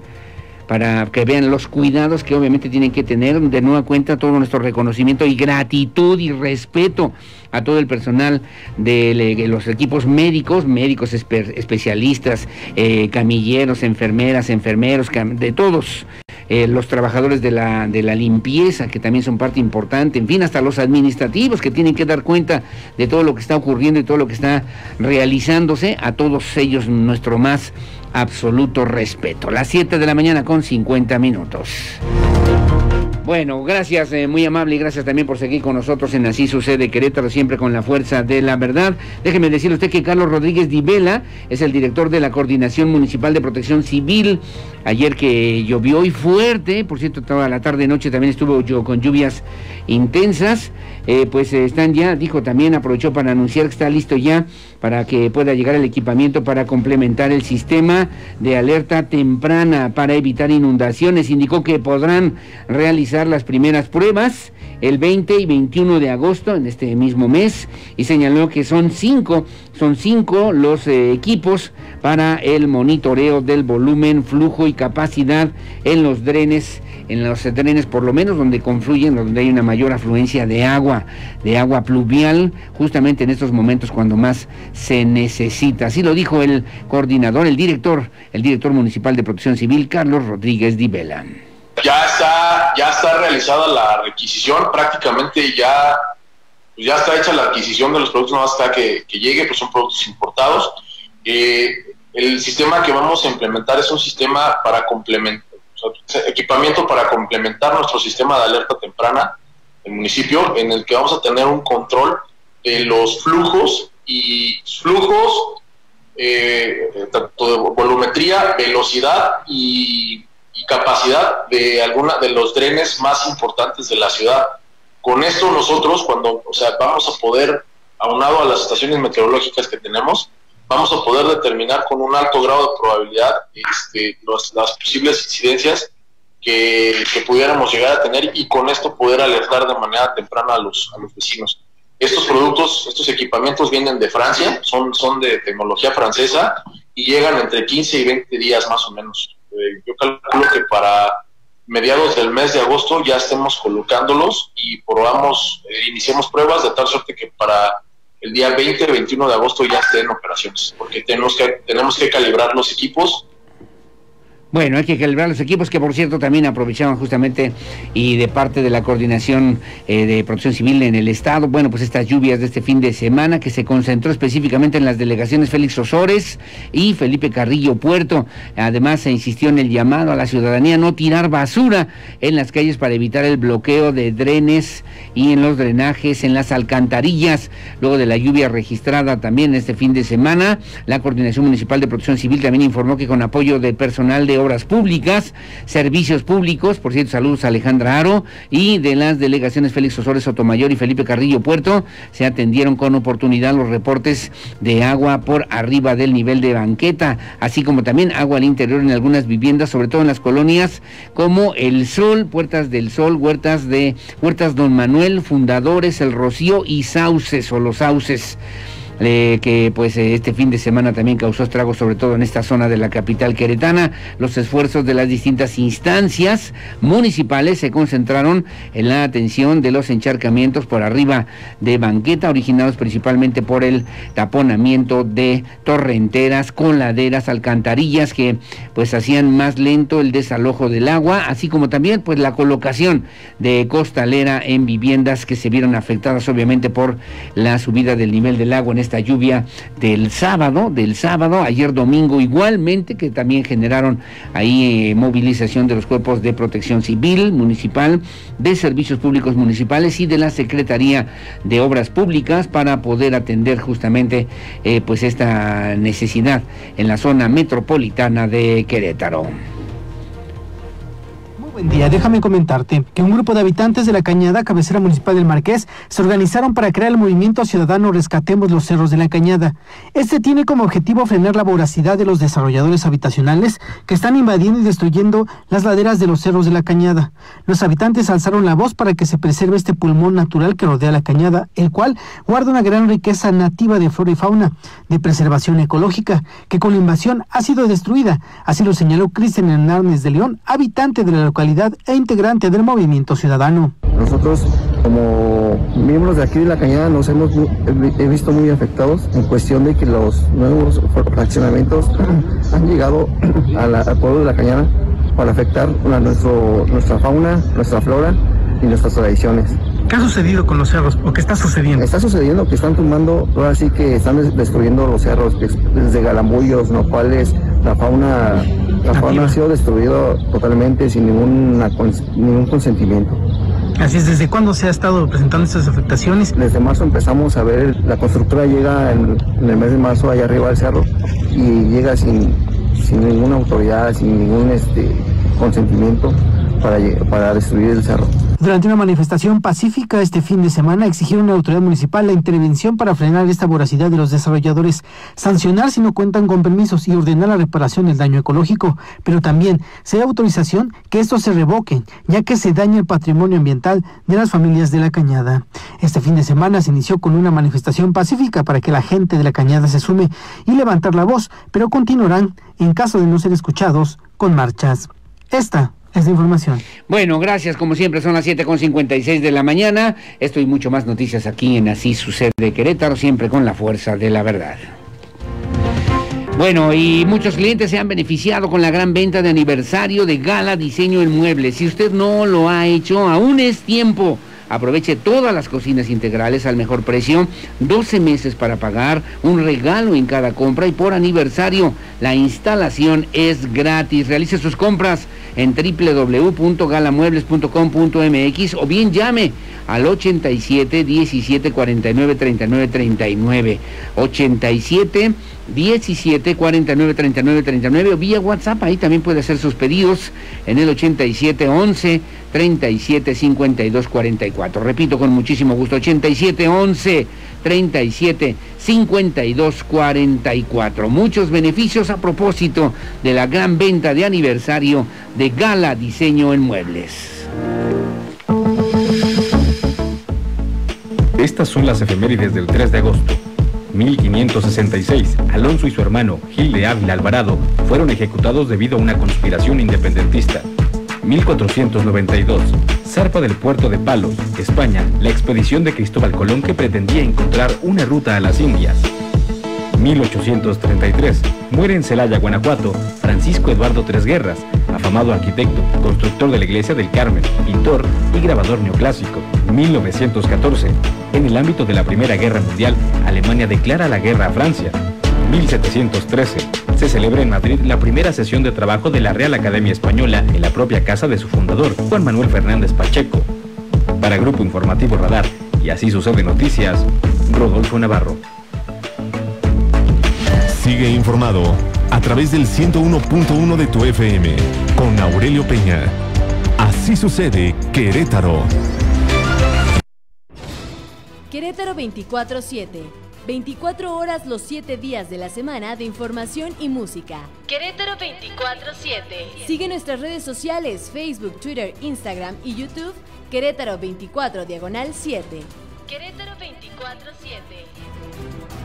Para que vean los cuidados que obviamente tienen que tener. De nueva cuenta, todo nuestro reconocimiento y gratitud y respeto a todo el personal de, los equipos médicos, médicos especialistas, eh, camilleros, enfermeras, enfermeros, de todos. Eh, los trabajadores de la, de la limpieza, que también son parte importante, en fin, hasta los administrativos que tienen que dar cuenta de todo lo que está ocurriendo y todo lo que está realizándose, a todos ellos nuestro más absoluto respeto. Las 7 de la mañana con 50 minutos. Bueno, gracias, eh, muy amable y gracias también por seguir con nosotros en Así Sucede Querétaro, siempre con la fuerza de la verdad. Déjeme decirle usted que Carlos Rodríguez Divela es el director de la Coordinación Municipal de Protección Civil. Ayer que llovió y fuerte, por cierto, toda la tarde noche también estuvo yo con lluvias intensas. Eh, pues eh, están ya, dijo también, aprovechó para anunciar que está listo ya para que pueda llegar el equipamiento para complementar el sistema de alerta temprana para evitar inundaciones. Indicó que podrán realizar las primeras pruebas el 20 y 21 de agosto en este mismo mes y señaló que son cinco, son cinco los eh, equipos para el monitoreo del volumen, flujo y capacidad en los drenes en los drenes por lo menos donde confluyen, donde hay una mayor afluencia de agua, de agua pluvial, justamente en estos momentos cuando más se necesita. Así lo dijo el coordinador, el director, el director municipal de Protección Civil, Carlos Rodríguez Divela. Ya está, ya está realizada la requisición, prácticamente ya, ya está hecha la adquisición de los productos, no hasta que, que llegue, pues son productos importados. Eh, el sistema que vamos a implementar es un sistema para complementar equipamiento para complementar nuestro sistema de alerta temprana del municipio, en el que vamos a tener un control de los flujos y flujos, eh, tanto de volumetría, velocidad y, capacidad de alguna de los drenes más importantes de la ciudad. Con esto nosotros, cuando, o sea, vamos a poder, aunado a las estaciones meteorológicas que tenemos, vamos a poder determinar con un alto grado de probabilidad este, las posibles incidencias que, pudiéramos llegar a tener y con esto poder alertar de manera temprana a los, a los vecinos. Estos productos, estos equipamientos vienen de Francia, son, son de tecnología francesa y llegan entre 15 y 20 días más o menos. Eh, yo calculo que para mediados del mes de agosto ya estemos colocándolos y probamos, eh, iniciemos pruebas de tal suerte que para el día 20, 21 de agosto ya esté en operaciones, porque tenemos que, tenemos que calibrar los equipos bueno, hay que calibrar los equipos que por cierto también aprovechaban justamente y de parte de la coordinación eh, de protección civil en el estado, bueno, pues estas lluvias de este fin de semana que se concentró específicamente en las delegaciones Félix Osores y Felipe Carrillo Puerto. Además se insistió en el llamado a la ciudadanía no tirar basura en las calles para evitar el bloqueo de drenes y en los drenajes, en las alcantarillas. Luego de la lluvia registrada también este fin de semana, la Coordinación Municipal de Protección Civil también informó que con apoyo del personal de Obras Públicas, Servicios Públicos, por cierto, saludos a Alejandra Aro, y de las delegaciones Félix Osores Sotomayor y Felipe Carrillo Puerto, se atendieron con oportunidad los reportes de agua por arriba del nivel de banqueta, así como también agua al interior en algunas viviendas, sobre todo en las colonias como El Sol, Puertas del Sol, Huertas de Huertas Don Manuel, Fundadores, El Rocío y Sauces o los Sauces. Que pues eh, este fin de semana también causó estragos, sobre todo en esta zona de la capital queretana. Los esfuerzos de las distintas instancias municipales se concentraron en la atención de los encharcamientos por arriba de banqueta, originados principalmente por el taponamiento de torrenteras, coladeras, alcantarillas que pues hacían más lento el desalojo del agua, así como también pues la colocación de costalera en viviendas que se vieron afectadas obviamente por la subida del nivel del agua esta lluvia del sábado, del sábado, ayer domingo igualmente, que también generaron ahí eh, movilización de los cuerpos de protección civil municipal, de servicios públicos municipales y de la Secretaría de Obras Públicas para poder atender justamente eh, pues esta necesidad en la zona metropolitana de Querétaro Buen día, déjame comentarte que un grupo de habitantes de la Cañada, cabecera municipal del Marqués, se organizaron para crear el movimiento ciudadano Rescatemos los Cerros de la Cañada. Este tiene como objetivo frenar la voracidad de los desarrolladores habitacionales que están invadiendo y destruyendo las laderas de los cerros de la Cañada. Los habitantes alzaron la voz para que se preserve este pulmón natural que rodea la Cañada, el cual guarda una gran riqueza nativa de flora y fauna, de preservación ecológica, que con la invasión ha sido destruida. Así lo señaló Cristian Hernández de León, habitante de la localidad e integrante del movimiento ciudadano. Nosotros como miembros de aquí de la cañada nos hemos he visto muy afectados en cuestión de que los nuevos fraccionamientos han llegado al pueblo de la cañada para afectar a nuestro, nuestra fauna, nuestra flora y nuestras tradiciones. ¿Qué ha sucedido con los cerros o qué está sucediendo? Está sucediendo que están tumbando, ahora sí que están destruyendo los cerros, desde galambullos, nopales, la fauna, la fauna ha sido destruida totalmente sin ninguna, ningún consentimiento. Así es, ¿desde cuándo se ha estado presentando estas afectaciones? Desde marzo empezamos a ver, la constructora llega en, el mes de marzo allá arriba del cerro y llega sin, sin ninguna autoridad, sin ningún este, consentimiento para, para destruir el cerro. Durante una manifestación pacífica este fin de semana exigieron a la autoridad municipal la intervención para frenar esta voracidad de los desarrolladores, sancionar si no cuentan con permisos y ordenar la reparación del daño ecológico, pero también se da autorización que estos se revoquen, ya que se daña el patrimonio ambiental de las familias de la Cañada. Este fin de semana se inició con una manifestación pacífica para que la gente de la Cañada se sume y levantar la voz, pero continuarán, en caso de no ser escuchados, con marchas. Esta esta información. Bueno, gracias. Como siempre, son las 7.56 de la mañana. Esto y mucho más noticias aquí en Así Sucede Querétaro, siempre con la fuerza de la verdad. Bueno, y muchos clientes se han beneficiado con la gran venta de aniversario de Gala Diseño en Muebles. Si usted no lo ha hecho, aún es tiempo. Aproveche todas las cocinas integrales al mejor precio, 12 meses para pagar, un regalo en cada compra y por aniversario la instalación es gratis. Realice sus compras en www.galamuebles.com.mx o bien llame al 87 17 49 39 39 87 17 49 39 39 o vía WhatsApp ahí también puede hacer sus pedidos en el 87 11 37 52 44 repito con muchísimo gusto 87 11 37 52 44 muchos beneficios a propósito de la gran venta de aniversario de Gala Diseño en Muebles. Estas son las efemérides del 3 de agosto. 1566, Alonso y su hermano, Gil de Ávila Alvarado, fueron ejecutados debido a una conspiración independentista. 1492, zarpa del puerto de Palos, España, la expedición de Cristóbal Colón que pretendía encontrar una ruta a las Indias. 1833, muere en Celaya, Guanajuato, Francisco Eduardo Tres Guerras, afamado arquitecto, constructor de la iglesia del Carmen, pintor y grabador neoclásico. 1914, en el ámbito de la Primera Guerra Mundial, Alemania declara la guerra a Francia. 1713, se celebra en Madrid la primera sesión de trabajo de la Real Academia Española en la propia casa de su fundador, Juan Manuel Fernández Pacheco. Para Grupo Informativo Radar, y así sucede noticias, Rodolfo Navarro. Sigue informado a través del 101.1 de tu FM con Aurelio Peña. Así sucede Querétaro. Querétaro 24-7. 24 horas los 7 días de la semana de información y música. Querétaro 24-7. Sigue nuestras redes sociales, Facebook, Twitter, Instagram y YouTube. Querétaro 24 Diagonal 7. Querétaro 24-7.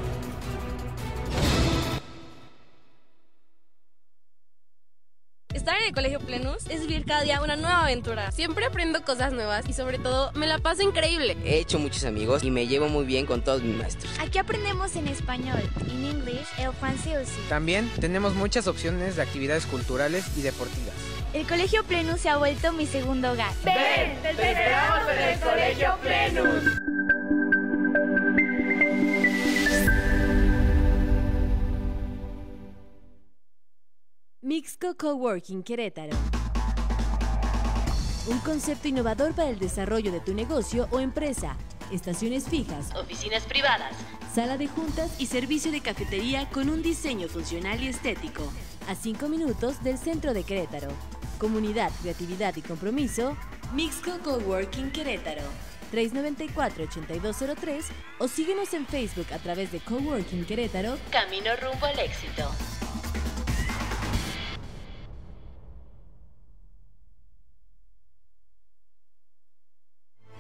El Colegio Plenus es vivir cada día una nueva aventura. Siempre aprendo cosas nuevas y sobre todo me la paso increíble. He hecho muchos amigos y me llevo muy bien con todos mis maestros. Aquí aprendemos en español, en inglés, el francés. También tenemos muchas opciones de actividades culturales y deportivas. El Colegio Plenus se ha vuelto mi segundo hogar. Ven, te esperamos en el Colegio Plenus. Mixco Coworking Querétaro. Un concepto innovador para el desarrollo de tu negocio o empresa. Estaciones fijas, oficinas privadas, sala de juntas y servicio de cafetería con un diseño funcional y estético. A 5 minutos del centro de Querétaro. comunidad, creatividad y compromiso, Mixco Coworking Querétaro. 394-8203 o síguenos en Facebook a través de Coworking Querétaro, Camino rumbo al éxito.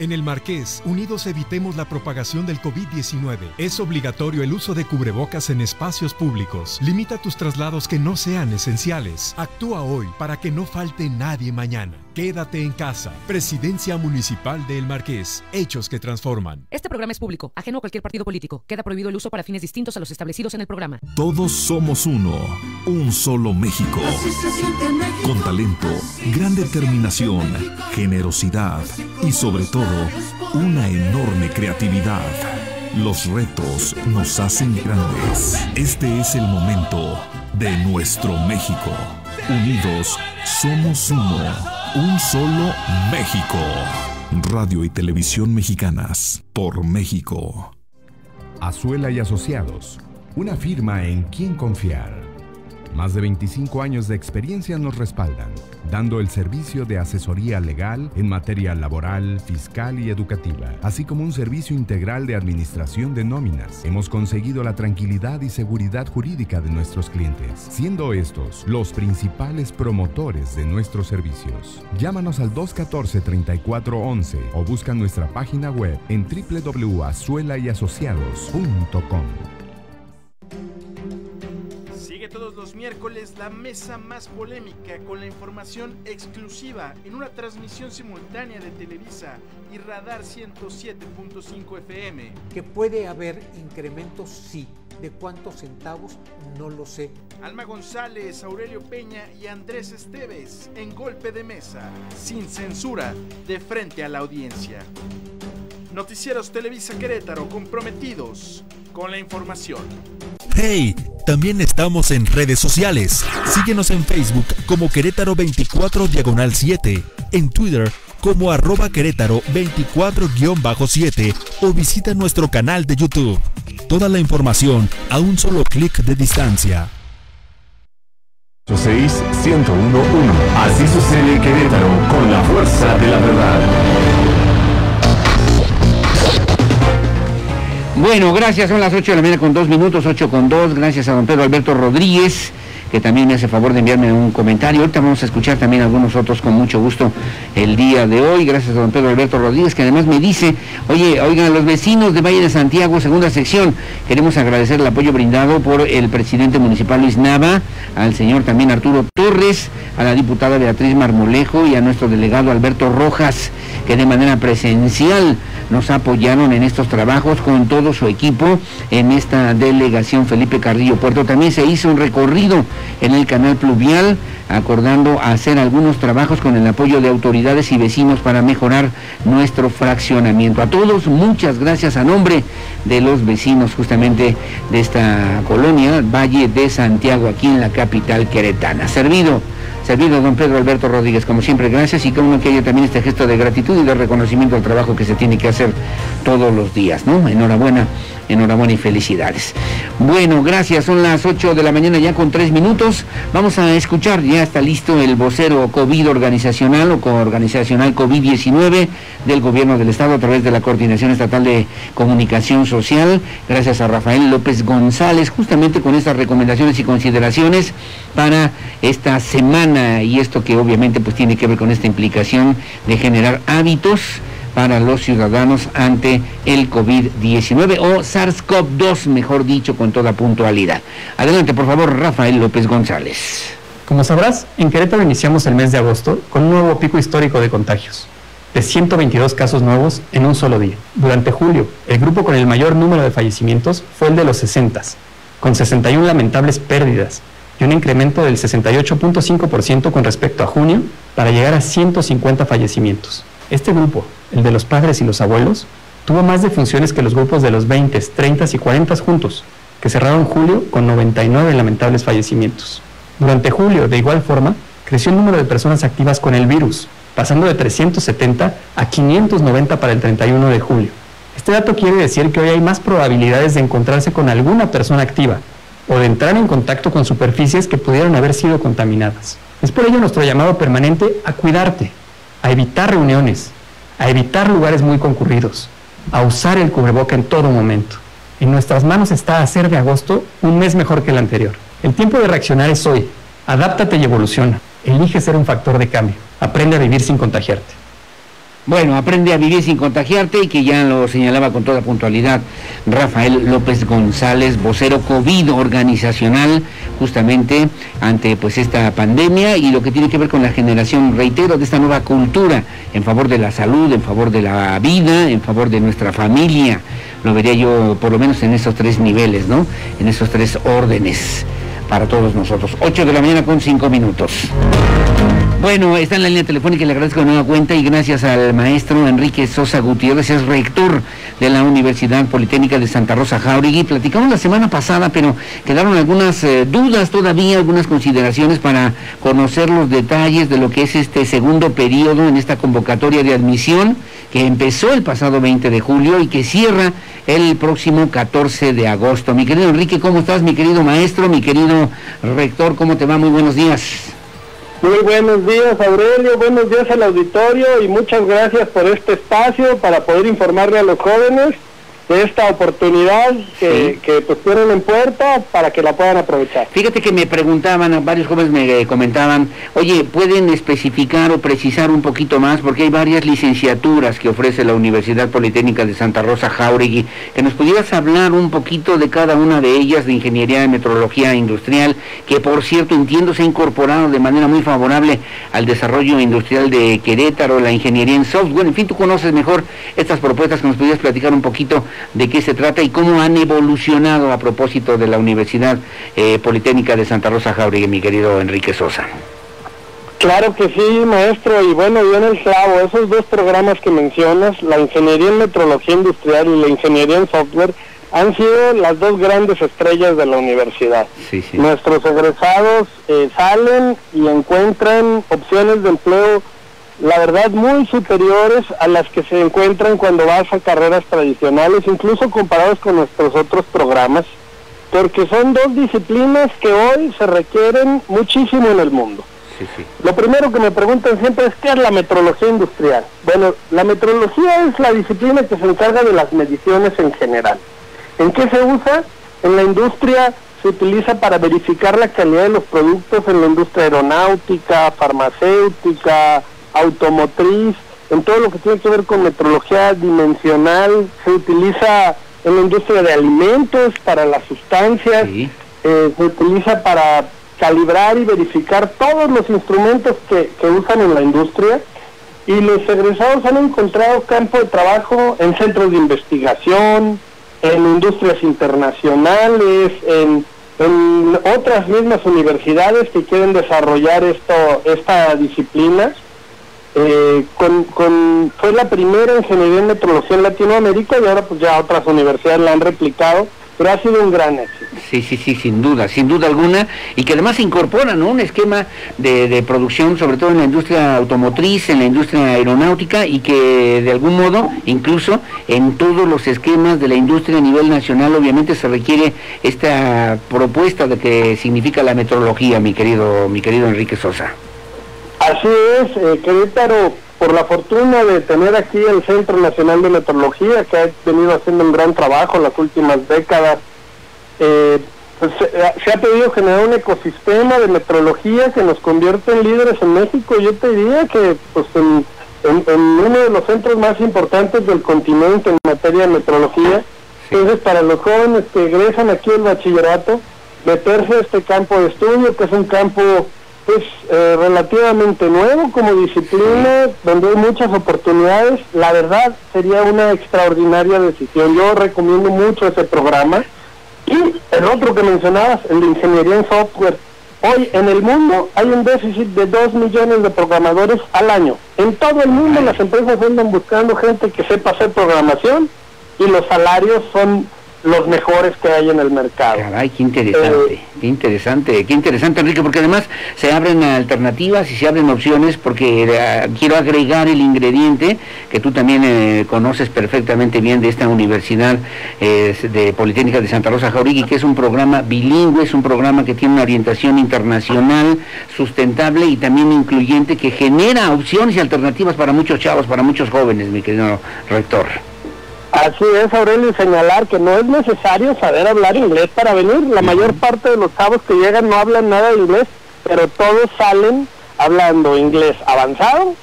En el Marqués, unidos evitemos la propagación del COVID-19. Es obligatorio el uso de cubrebocas en espacios públicos. Limita tus traslados que no sean esenciales. Actúa hoy para que no falte nadie mañana. Quédate en casa. Presidencia Municipal de El Marqués. Hechos que transforman. Este programa es público, ajeno a cualquier partido político. Queda prohibido el uso para fines distintos a los establecidos en el programa. Todos somos uno. Un solo México. Con talento, gran determinación, generosidad y sobre todo, una enorme creatividad. Los retos nos hacen grandes. Este es el momento de nuestro México. Unidos, somos uno. Un solo México. Radio y Televisión Mexicanas. Por México. Azuela y Asociados. Una firma en quien confiar. Más de 25 años de experiencia nos respaldan, dando el servicio de asesoría legal en materia laboral, fiscal y educativa, así como un servicio integral de administración de nóminas. Hemos conseguido la tranquilidad y seguridad jurídica de nuestros clientes, siendo estos los principales promotores de nuestros servicios. Llámanos al 214-3411 o busca nuestra página web en www.azuelayasociados.com los miércoles la mesa más polémica con la información exclusiva en una transmisión simultánea de Televisa y Radar 107.5 FM. Que puede haber incrementos, sí. ¿De cuántos centavos? No lo sé. Alma González, Aurelio Peña y Andrés Esteves en golpe de mesa, sin censura, de frente a la audiencia. Noticieros Televisa Querétaro comprometidos con la información. ¡Hey! También estamos en redes sociales. Síguenos en Facebook como Querétaro 24 Diagonal 7, en Twitter como arroba Querétaro 24-7 o visita nuestro canal de YouTube. Toda la información a un solo clic de distancia. 6 Así sucede Querétaro con la fuerza de la verdad. Bueno, gracias. Son las 8 de la mañana con 2 minutos, 8 con 2. Gracias a don Pedro Alberto Rodríguez, que también me hace favor de enviarme un comentario. Ahorita vamos a escuchar también algunos otros con mucho gusto el día de hoy. Gracias a don Pedro Alberto Rodríguez, que además me dice, oye, oigan, los vecinos de Valle de Santiago, segunda sección, queremos agradecer el apoyo brindado por el presidente municipal Luis Nava, al señor también Arturo Torres, a la diputada Beatriz Marmolejo y a nuestro delegado Alberto Rojas, que de manera presencial nos apoyaron en estos trabajos con todo su equipo en esta delegación Felipe Carrillo Puerto. También se hizo un recorrido en el canal pluvial acordando hacer algunos trabajos con el apoyo de autoridades y vecinos para mejorar nuestro fraccionamiento. A todos, muchas gracias a nombre de los vecinos justamente de esta colonia, Valle de Santiago, aquí en la capital queretana. Servido servido don Pedro Alberto Rodríguez, como siempre, gracias y como que haya también este gesto de gratitud y de reconocimiento al trabajo que se tiene que hacer todos los días, ¿no? Enhorabuena, enhorabuena y felicidades. Bueno, gracias, son las 8 de la mañana ya con 3 minutos. Vamos a escuchar, ya está listo el vocero COVID organizacional o organizacional COVID-19 del gobierno del estado a través de la Coordinación Estatal de Comunicación Social. Gracias a Rafael López González, justamente con estas recomendaciones y consideraciones para esta semana y esto que obviamente pues tiene que ver con esta implicación de generar hábitos para los ciudadanos ante el COVID-19 o SARS-CoV-2, mejor dicho, con toda puntualidad. Adelante, por favor, Rafael López González. Como sabrás, en Querétaro iniciamos el mes de agosto con un nuevo pico histórico de contagios, de 122 casos nuevos en un solo día. Durante julio, el grupo con el mayor número de fallecimientos fue el de los 60, con 61 lamentables pérdidas, y un incremento del 68.5% con respecto a junio para llegar a 150 fallecimientos. Este grupo, el de los padres y los abuelos, tuvo más defunciones que los grupos de los 20, 30 y 40 juntos, que cerraron julio con 99 lamentables fallecimientos. Durante julio, de igual forma, creció el número de personas activas con el virus, pasando de 370 a 590 para el 31 de julio. Este dato quiere decir que hoy hay más probabilidades de encontrarse con alguna persona activa, o de entrar en contacto con superficies que pudieron haber sido contaminadas. Es por ello nuestro llamado permanente a cuidarte, a evitar reuniones, a evitar lugares muy concurridos, a usar el cubreboca en todo momento. En nuestras manos está hacer de agosto un mes mejor que el anterior. El tiempo de reaccionar es hoy. Adáptate y evoluciona. Elige ser un factor de cambio. Aprende a vivir sin contagiarte. Bueno, aprende a vivir sin contagiarte y que ya lo señalaba con toda puntualidad Rafael López González, vocero COVID organizacional, justamente ante pues esta pandemia y lo que tiene que ver con la generación, reitero, de esta nueva cultura en favor de la salud, en favor de la vida, en favor de nuestra familia. Lo vería yo por lo menos en esos tres niveles, ¿no? En esos tres órdenes para todos nosotros. 8 de la mañana con 5 minutos. Bueno, está en la línea telefónica y le agradezco de nueva cuenta y gracias al maestro Enrique Sosa Gutiérrez, es rector de la Universidad Politécnica de Santa Rosa Jauregui. Platicamos la semana pasada, pero quedaron algunas eh, dudas todavía, algunas consideraciones para conocer los detalles de lo que es este segundo periodo en esta convocatoria de admisión que empezó el pasado 20 de julio y que cierra el próximo 14 de agosto. Mi querido Enrique, ¿cómo estás? Mi querido maestro, mi querido rector, ¿cómo te va? Muy buenos días. Muy buenos días, Aurelio. Buenos días al auditorio y muchas gracias por este espacio para poder informarle a los jóvenes de esta oportunidad que, que pues tienen en puerta para que la puedan aprovechar. Fíjate que me preguntaban, varios jóvenes me comentaban, oye, ¿pueden especificar o precisar un poquito más? Porque hay varias licenciaturas que ofrece la Universidad Politécnica de Santa Rosa Jauregui, que nos pudieras hablar un poquito de cada una de ellas, de Ingeniería de Metrología Industrial, que por cierto entiendo se ha incorporado de manera muy favorable al desarrollo industrial de Querétaro, la Ingeniería en Software, en fin, tú conoces mejor estas propuestas que nos pudieras platicar un poquito de qué se trata y cómo han evolucionado a propósito de la Universidad eh, Politécnica de Santa Rosa Jauregui, mi querido Enrique Sosa. Claro que sí, maestro, y bueno, yo en el clavo, esos dos programas que mencionas, la Ingeniería en Metrología Industrial y la Ingeniería en Software, han sido las dos grandes estrellas de la universidad. Nuestros egresados eh, salen y encuentran opciones de empleo la verdad, muy superiores a las que se encuentran cuando vas a carreras tradicionales, incluso comparados con nuestros otros programas, porque son dos disciplinas que hoy se requieren muchísimo en el mundo. Lo primero que me preguntan siempre es qué es la metrología industrial. Bueno, la metrología es la disciplina que se encarga de las mediciones en general. ¿En qué se usa? En la industria se utiliza para verificar la calidad de los productos en la industria aeronáutica, farmacéutica, automotriz, en todo lo que tiene que ver con metrología dimensional, se utiliza en la industria de alimentos para las sustancias, eh, se utiliza para calibrar y verificar todos los instrumentos que, que usan en la industria y los egresados han encontrado campo de trabajo en centros de investigación, en industrias internacionales, en, en otras mismas universidades que quieren desarrollar esto, esta disciplina eh, con, con, fue la primera ingeniería en metrología en Latinoamérica y ahora pues ya otras universidades la han replicado, pero ha sido un gran éxito. Sí, sí, sí, sin duda, sin duda alguna, y que además se incorpora ¿no? un esquema de, de, producción, sobre todo en la industria automotriz, en la industria aeronáutica, y que de algún modo, incluso en todos los esquemas de la industria a nivel nacional, obviamente se requiere esta propuesta de que significa la metrología, mi querido, mi querido Enrique Sosa. Así es, eh, Querétaro, por la fortuna de tener aquí el Centro Nacional de Metrología, que ha venido haciendo un gran trabajo en las últimas décadas, eh, pues, eh, se ha pedido generar un ecosistema de metrología que nos convierte en líderes en México. Yo te diría que pues en, uno de los centros más importantes del continente en materia de metrología. Entonces, para los jóvenes que egresan aquí el bachillerato, meterse a este campo de estudio, que es un campo pues eh, relativamente nuevo como disciplina, donde hay muchas oportunidades. La verdad sería una extraordinaria decisión. Yo recomiendo mucho ese programa. Y el otro que mencionabas, el de ingeniería en software. Hoy en el mundo hay un déficit de 2 millones de programadores al año. En todo el mundo las empresas andan buscando gente que sepa hacer programación y los salarios son los mejores que hay en el mercado. Caray, qué interesante, eh, qué interesante, qué interesante Enrique, porque además se abren alternativas y se abren opciones, porque eh, quiero agregar el ingrediente que tú también eh, conoces perfectamente bien de esta Universidad de Politécnica de Santa Rosa Jauregui, que es un programa bilingüe, es un programa que tiene una orientación internacional, sustentable y también incluyente, que genera opciones y alternativas para muchos chavos, para muchos jóvenes, mi querido rector. Así es, Aurelio, señalar que no es necesario saber hablar inglés para venir. La mayor parte de los chavos que llegan no hablan nada de inglés, pero todos salen hablando inglés avanzado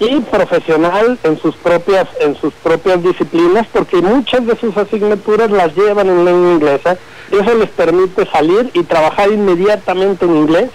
y profesional en sus propias en sus propias disciplinas, porque muchas de sus asignaturas las llevan en lengua inglesa. Y eso les permite salir y trabajar inmediatamente en inglés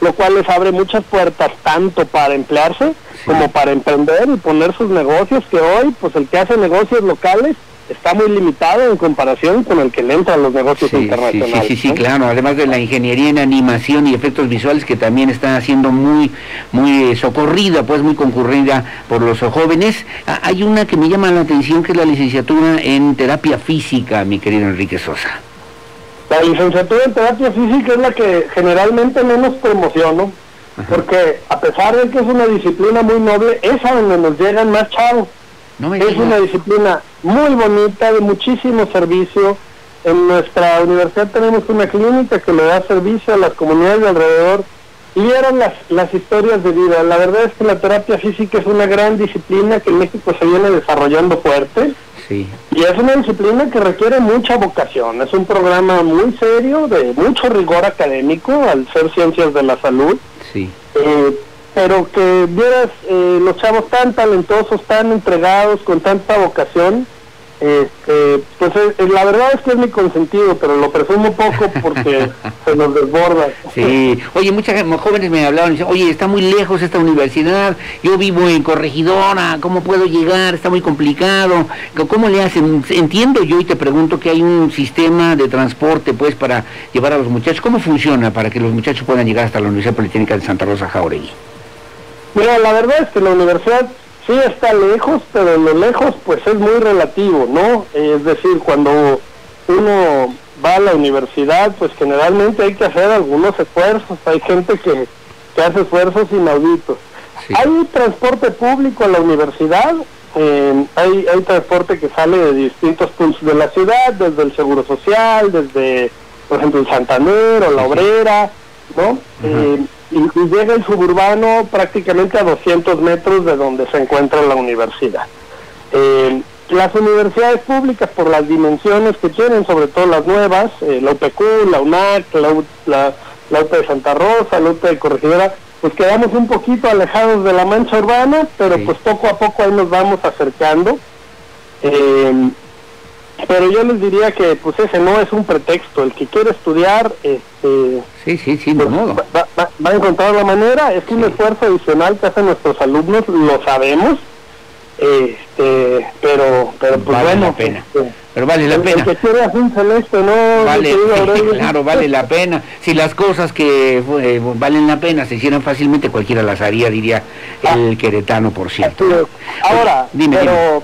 lo cual les abre muchas puertas tanto para emplearse como para emprender y poner sus negocios, que hoy pues el que hace negocios locales está muy limitado en comparación con el que le entra a los negocios internacionales. Sí, sí, sí, claro. Además de la ingeniería en animación y efectos visuales que también está siendo muy, muy socorrida, pues muy concurrida por los jóvenes. Hay una que me llama la atención que es la licenciatura en terapia física, mi querido Enrique Sosa. La licenciatura en terapia física es la que generalmente menos promociono, porque a pesar de que es una disciplina muy noble, es a donde nos llegan más chavos. es una disciplina muy bonita, de muchísimo servicio. En nuestra universidad tenemos una clínica que le da servicio a las comunidades de alrededor y eran las, las historias de vida. La verdad es que la terapia física es una gran disciplina que en México se viene desarrollando fuerte y es una disciplina que requiere mucha vocación. Es un programa muy serio, de mucho rigor académico, al ser ciencias de la salud. Sí. Eh, pero que vieras eh, los chavos tan talentosos, tan entregados, con tanta vocación, este, pues eh, la verdad es que es mi consentido, pero lo presumo poco porque se nos desborda. Sí, oye, muchas jóvenes me hablaban y dicen, oye, está muy lejos esta universidad, yo vivo en Corregidora, ¿cómo puedo llegar? Está muy complicado. ¿Cómo le hacen? Entiendo yo y te pregunto que hay un sistema de transporte pues para llevar a los muchachos. ¿Cómo funciona para que los muchachos puedan llegar hasta la Universidad Politécnica de Santa Rosa Jauregui? Mira, la verdad es que la universidad sí está lejos, pero lo lejos pues es muy relativo, ¿no? Es decir, cuando uno va a la universidad, pues generalmente hay que hacer algunos esfuerzos, hay gente que, hace esfuerzos inauditos. Hay transporte público a la universidad, eh, hay, hay transporte que sale de distintos puntos de la ciudad, desde el Seguro Social, desde, por ejemplo, el Santander o la Obrera, ¿no? y, llega el suburbano prácticamente a 200 metros de donde se encuentra la universidad. Eh, las universidades públicas, por las dimensiones que tienen, sobre todo las nuevas, eh, la UPQ, la UNAC, la, la, la de Santa Rosa, la UP de Corregidora, pues quedamos un poquito alejados de la mancha urbana, pero pues poco a poco ahí nos vamos acercando. Eh, pero yo les diría que pues ese no es un pretexto. El que quiere estudiar, este, sí, sí, sí, pues, va, va, a encontrar la manera. Es un esfuerzo adicional que hacen nuestros alumnos, lo sabemos. Este, pero, pero pues vale bueno, la pena. Este, pero vale la pena. El que quiere un celeste, no. Vale, claro, vale la pena. Si las cosas que eh, valen la pena se hicieran fácilmente, cualquiera las haría, diría el ah. queretano, por cierto. Ahora, dime, pero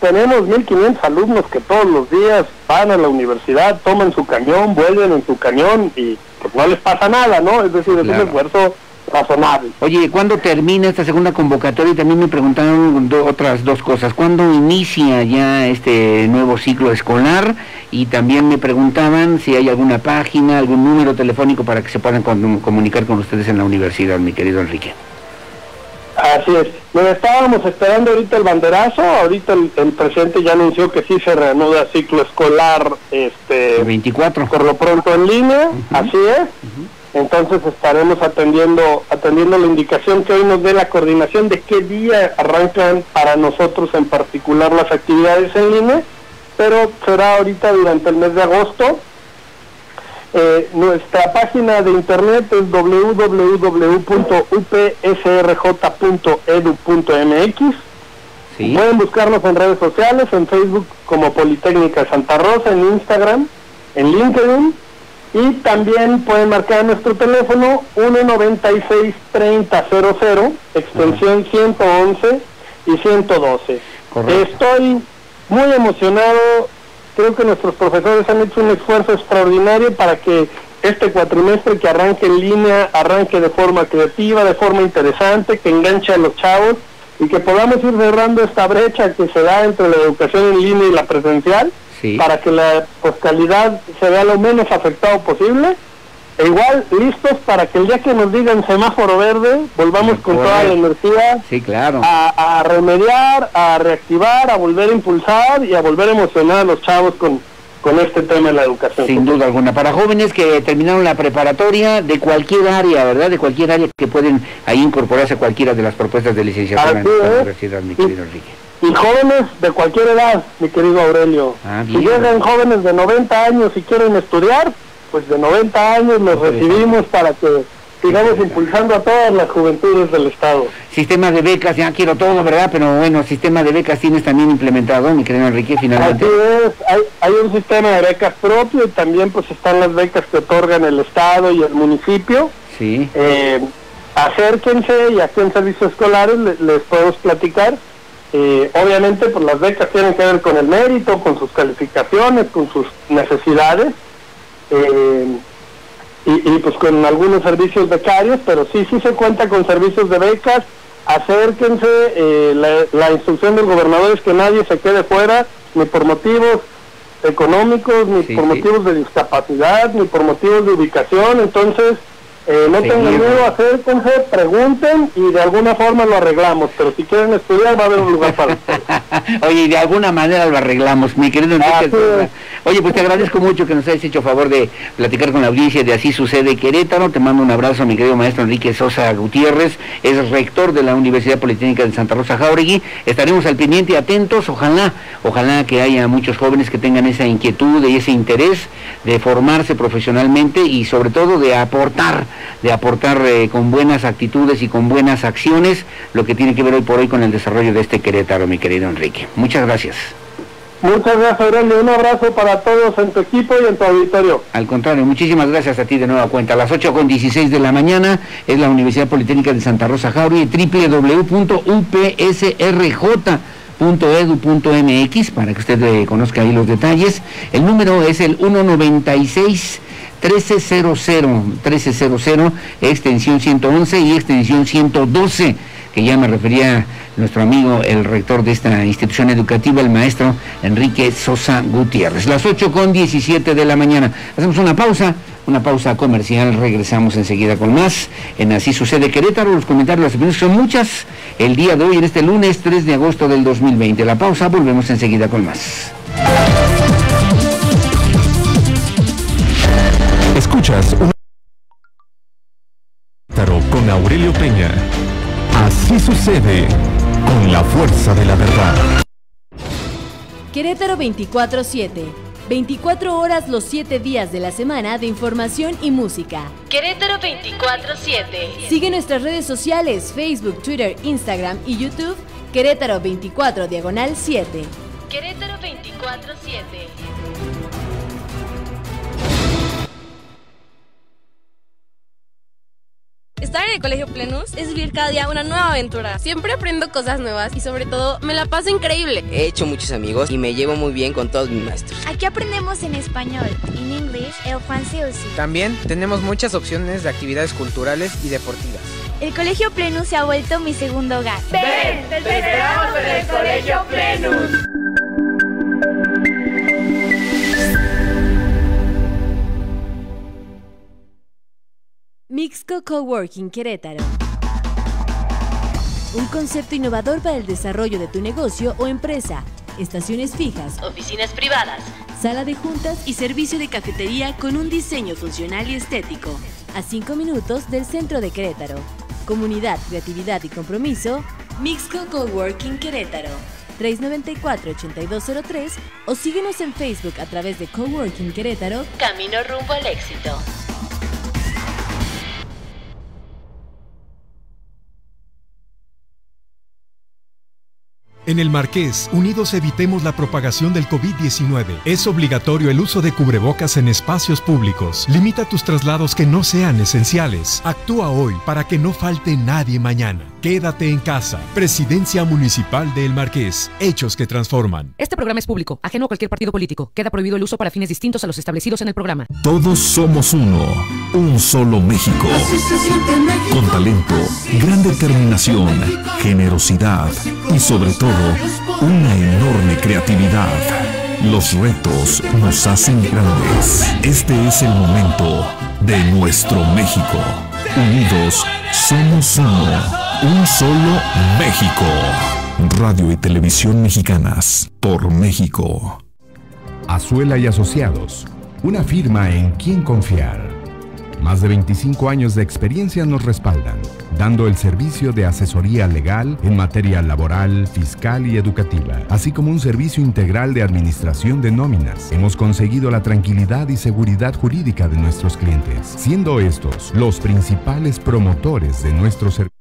tenemos 1.500 alumnos que todos los días van a la universidad, toman su cañón, vuelven en su cañón y pues no les pasa nada, ¿no? Es decir, es un esfuerzo razonable. Oye, ¿cuándo termina esta segunda convocatoria? Y también me preguntaron otras dos cosas. ¿Cuándo inicia ya este nuevo ciclo escolar? Y también me preguntaban si hay alguna página, algún número telefónico para que se puedan comunicar con ustedes en la universidad, mi querido Enrique. Así es. Bueno, estábamos esperando ahorita el banderazo, ahorita el, presidente ya anunció que sí se reanuda ciclo escolar este 24 por lo pronto en línea, así es. Entonces estaremos atendiendo atendiendo la indicación que hoy nos dé la coordinación de qué día arrancan para nosotros en particular las actividades en línea, pero será ahorita durante el mes de agosto eh, nuestra página de internet es www.upsrj.edu.mx. Pueden buscarnos en redes sociales, en Facebook como Politécnica Santa Rosa, en Instagram, en LinkedIn y también pueden marcar nuestro teléfono 196-3000, extensión 111 y 112. Estoy muy emocionado Creo que nuestros profesores han hecho un esfuerzo extraordinario para que este cuatrimestre que arranque en línea, arranque de forma creativa, de forma interesante, que enganche a los chavos y que podamos ir cerrando esta brecha que se da entre la educación en línea y la presencial para que la calidad se vea lo menos afectado posible e igual listos para que el día que nos digan semáforo verde volvamos con toda la energía sí, claro. a, a, remediar, a reactivar, a volver a impulsar y a volver a emocionar a los chavos con, con este tema de la educación. Sin duda alguna. Para jóvenes que terminaron la preparatoria de cualquier área, ¿verdad? De cualquier área que pueden ahí incorporarse a cualquiera de las propuestas de licenciatura en la universidad, mi querido Enrique. Y jóvenes de cualquier edad, mi querido Aurelio. Ah, si llegan jóvenes de 90 años y quieren estudiar, pues de 90 años los recibimos para que sigamos impulsando a todas las juventudes del Estado. Sistema de becas, ya quiero todo, ¿verdad? Pero bueno, sistema de becas tienes también implementado, mi querido Enrique, finalmente. Así es, hay, hay un sistema de becas propio y también pues están las becas que otorgan el Estado y el municipio. Sí. Eh, acérquense y aquí en servicios escolares les, podemos platicar. Eh, obviamente pues las becas tienen que ver con el mérito, con sus calificaciones, con sus necesidades eh, y, pues con algunos servicios becarios, pero sí, sí se cuenta con servicios de becas. Acérquense, eh, la, instrucción del gobernador es que nadie se quede fuera, ni por motivos económicos, ni por motivos de discapacidad, ni por motivos de ubicación. Entonces, eh, no tengan miedo, acérquense, pregunten y de alguna forma lo arreglamos. Pero si quieren estudiar, va a haber un lugar para ustedes. Oye, de alguna manera lo arreglamos, mi querido Enrique. Oye, pues te agradezco mucho que nos hayas hecho favor de platicar con la audiencia de Así Sucede Querétaro. Te mando un abrazo, mi querido maestro Enrique Sosa Gutiérrez. Es rector de la Universidad Politécnica de Santa Rosa Jauregui. Estaremos al pendiente y atentos. Ojalá, ojalá que haya muchos jóvenes que tengan esa inquietud y ese interés de formarse profesionalmente y sobre todo de aportar de aportar eh, con buenas actitudes y con buenas acciones lo que tiene que ver hoy por hoy con el desarrollo de este Querétaro, mi querido Enrique. Muchas gracias. Muchas gracias, Aurelio. Un abrazo para todos en tu equipo y en tu auditorio. Al contrario, muchísimas gracias a ti de nueva cuenta. A las 8 con 16 de la mañana es la Universidad Politécnica de Santa Rosa Jauri, www.upsrj.edu.mx para que usted eh, conozca ahí los detalles. El número es el 196 1300, 1300, extensión 111 y extensión 112, que ya me refería nuestro amigo, el rector de esta institución educativa, el maestro Enrique Sosa Gutiérrez. Las 8 con 17 de la mañana. Hacemos una pausa, una pausa comercial, regresamos enseguida con más. En Así Sucede Querétaro, los comentarios, las opiniones son muchas. El día de hoy, en este lunes 3 de agosto del 2020. La pausa, volvemos enseguida con más. Escuchas un con Aurelio Peña. Así sucede con la fuerza de la verdad. Querétaro 24-7. 24 horas los 7 días de la semana de información y música. Querétaro 24-7. Sigue nuestras redes sociales, Facebook, Twitter, Instagram y YouTube. Querétaro 24 Diagonal 7. Querétaro 24-7. Estar en el Colegio Plenus es vivir cada día una nueva aventura. Siempre aprendo cosas nuevas y sobre todo me la paso increíble. He hecho muchos amigos y me llevo muy bien con todos mis maestros. Aquí aprendemos en español, en inglés, el francés. También tenemos muchas opciones de actividades culturales y deportivas. El Colegio Plenus se ha vuelto mi segundo hogar. Ven, te esperamos en el Colegio Plenus. Mixco Coworking Querétaro. Un concepto innovador para el desarrollo de tu negocio o empresa. Estaciones fijas, oficinas privadas, sala de juntas y servicio de cafetería con un diseño funcional y estético. A 5 minutos del centro de Querétaro. Comunidad, creatividad y compromiso. Mixco Coworking Querétaro. 394-8203 o síguenos en Facebook a través de Coworking Querétaro. Camino rumbo al éxito. En el Marqués, unidos evitemos la propagación del COVID-19. Es obligatorio el uso de cubrebocas en espacios públicos. Limita tus traslados que no sean esenciales. Actúa hoy para que no falte nadie mañana. Quédate en casa. Presidencia Municipal de El Marqués. Hechos que transforman. Este programa es público, ajeno a cualquier partido político. Queda prohibido el uso para fines distintos a los establecidos en el programa. Todos somos uno. Un solo México. Con talento, gran determinación, generosidad y sobre todo, una enorme creatividad. Los retos nos hacen grandes. Este es el momento de nuestro México. Unidos, somos uno. Un solo México. Radio y Televisión Mexicanas. Por México. Azuela y Asociados. Una firma en quien confiar. Más de 25 años de experiencia nos respaldan, dando el servicio de asesoría legal en materia laboral, fiscal y educativa, así como un servicio integral de administración de nóminas. Hemos conseguido la tranquilidad y seguridad jurídica de nuestros clientes, siendo estos los principales promotores de nuestro servicio.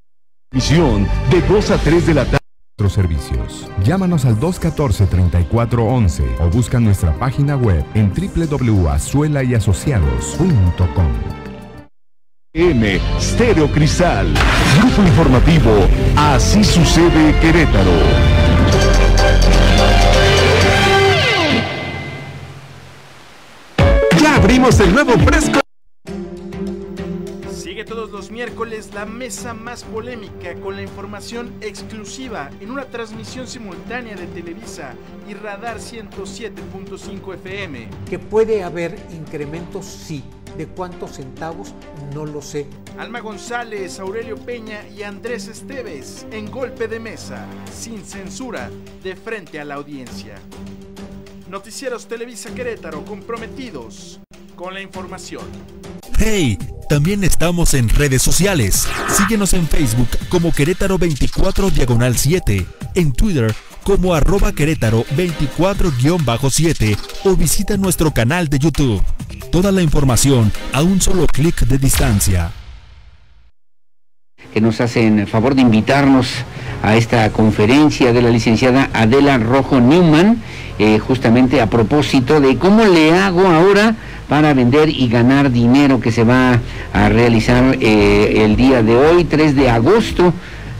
Misión de 2 a 3 de la tarde. Nuestros servicios. Llámanos al 214-3411 o busca nuestra página web en www.azuelayasociados.com. M Stereo Cristal. Grupo informativo. Así sucede Querétaro. Ya abrimos el nuevo fresco los miércoles la mesa más polémica con la información exclusiva en una transmisión simultánea de Televisa y Radar 107.5 FM. Que puede haber incrementos, sí. ¿De cuántos centavos? No lo sé. Alma González, Aurelio Peña y Andrés Esteves en golpe de mesa, sin censura, de frente a la audiencia. Noticieros Televisa Querétaro comprometidos con la información. ¡Hey! También estamos en redes sociales. Síguenos en Facebook como Querétaro 24 Diagonal 7, en Twitter como arroba Querétaro 24-7 o visita nuestro canal de YouTube. Toda la información a un solo clic de distancia. Que nos hacen el favor de invitarnos a esta conferencia de la licenciada Adela Rojo Newman, eh, justamente a propósito de cómo le hago ahora para vender y ganar dinero que se va a realizar eh, el día de hoy, 3 de agosto.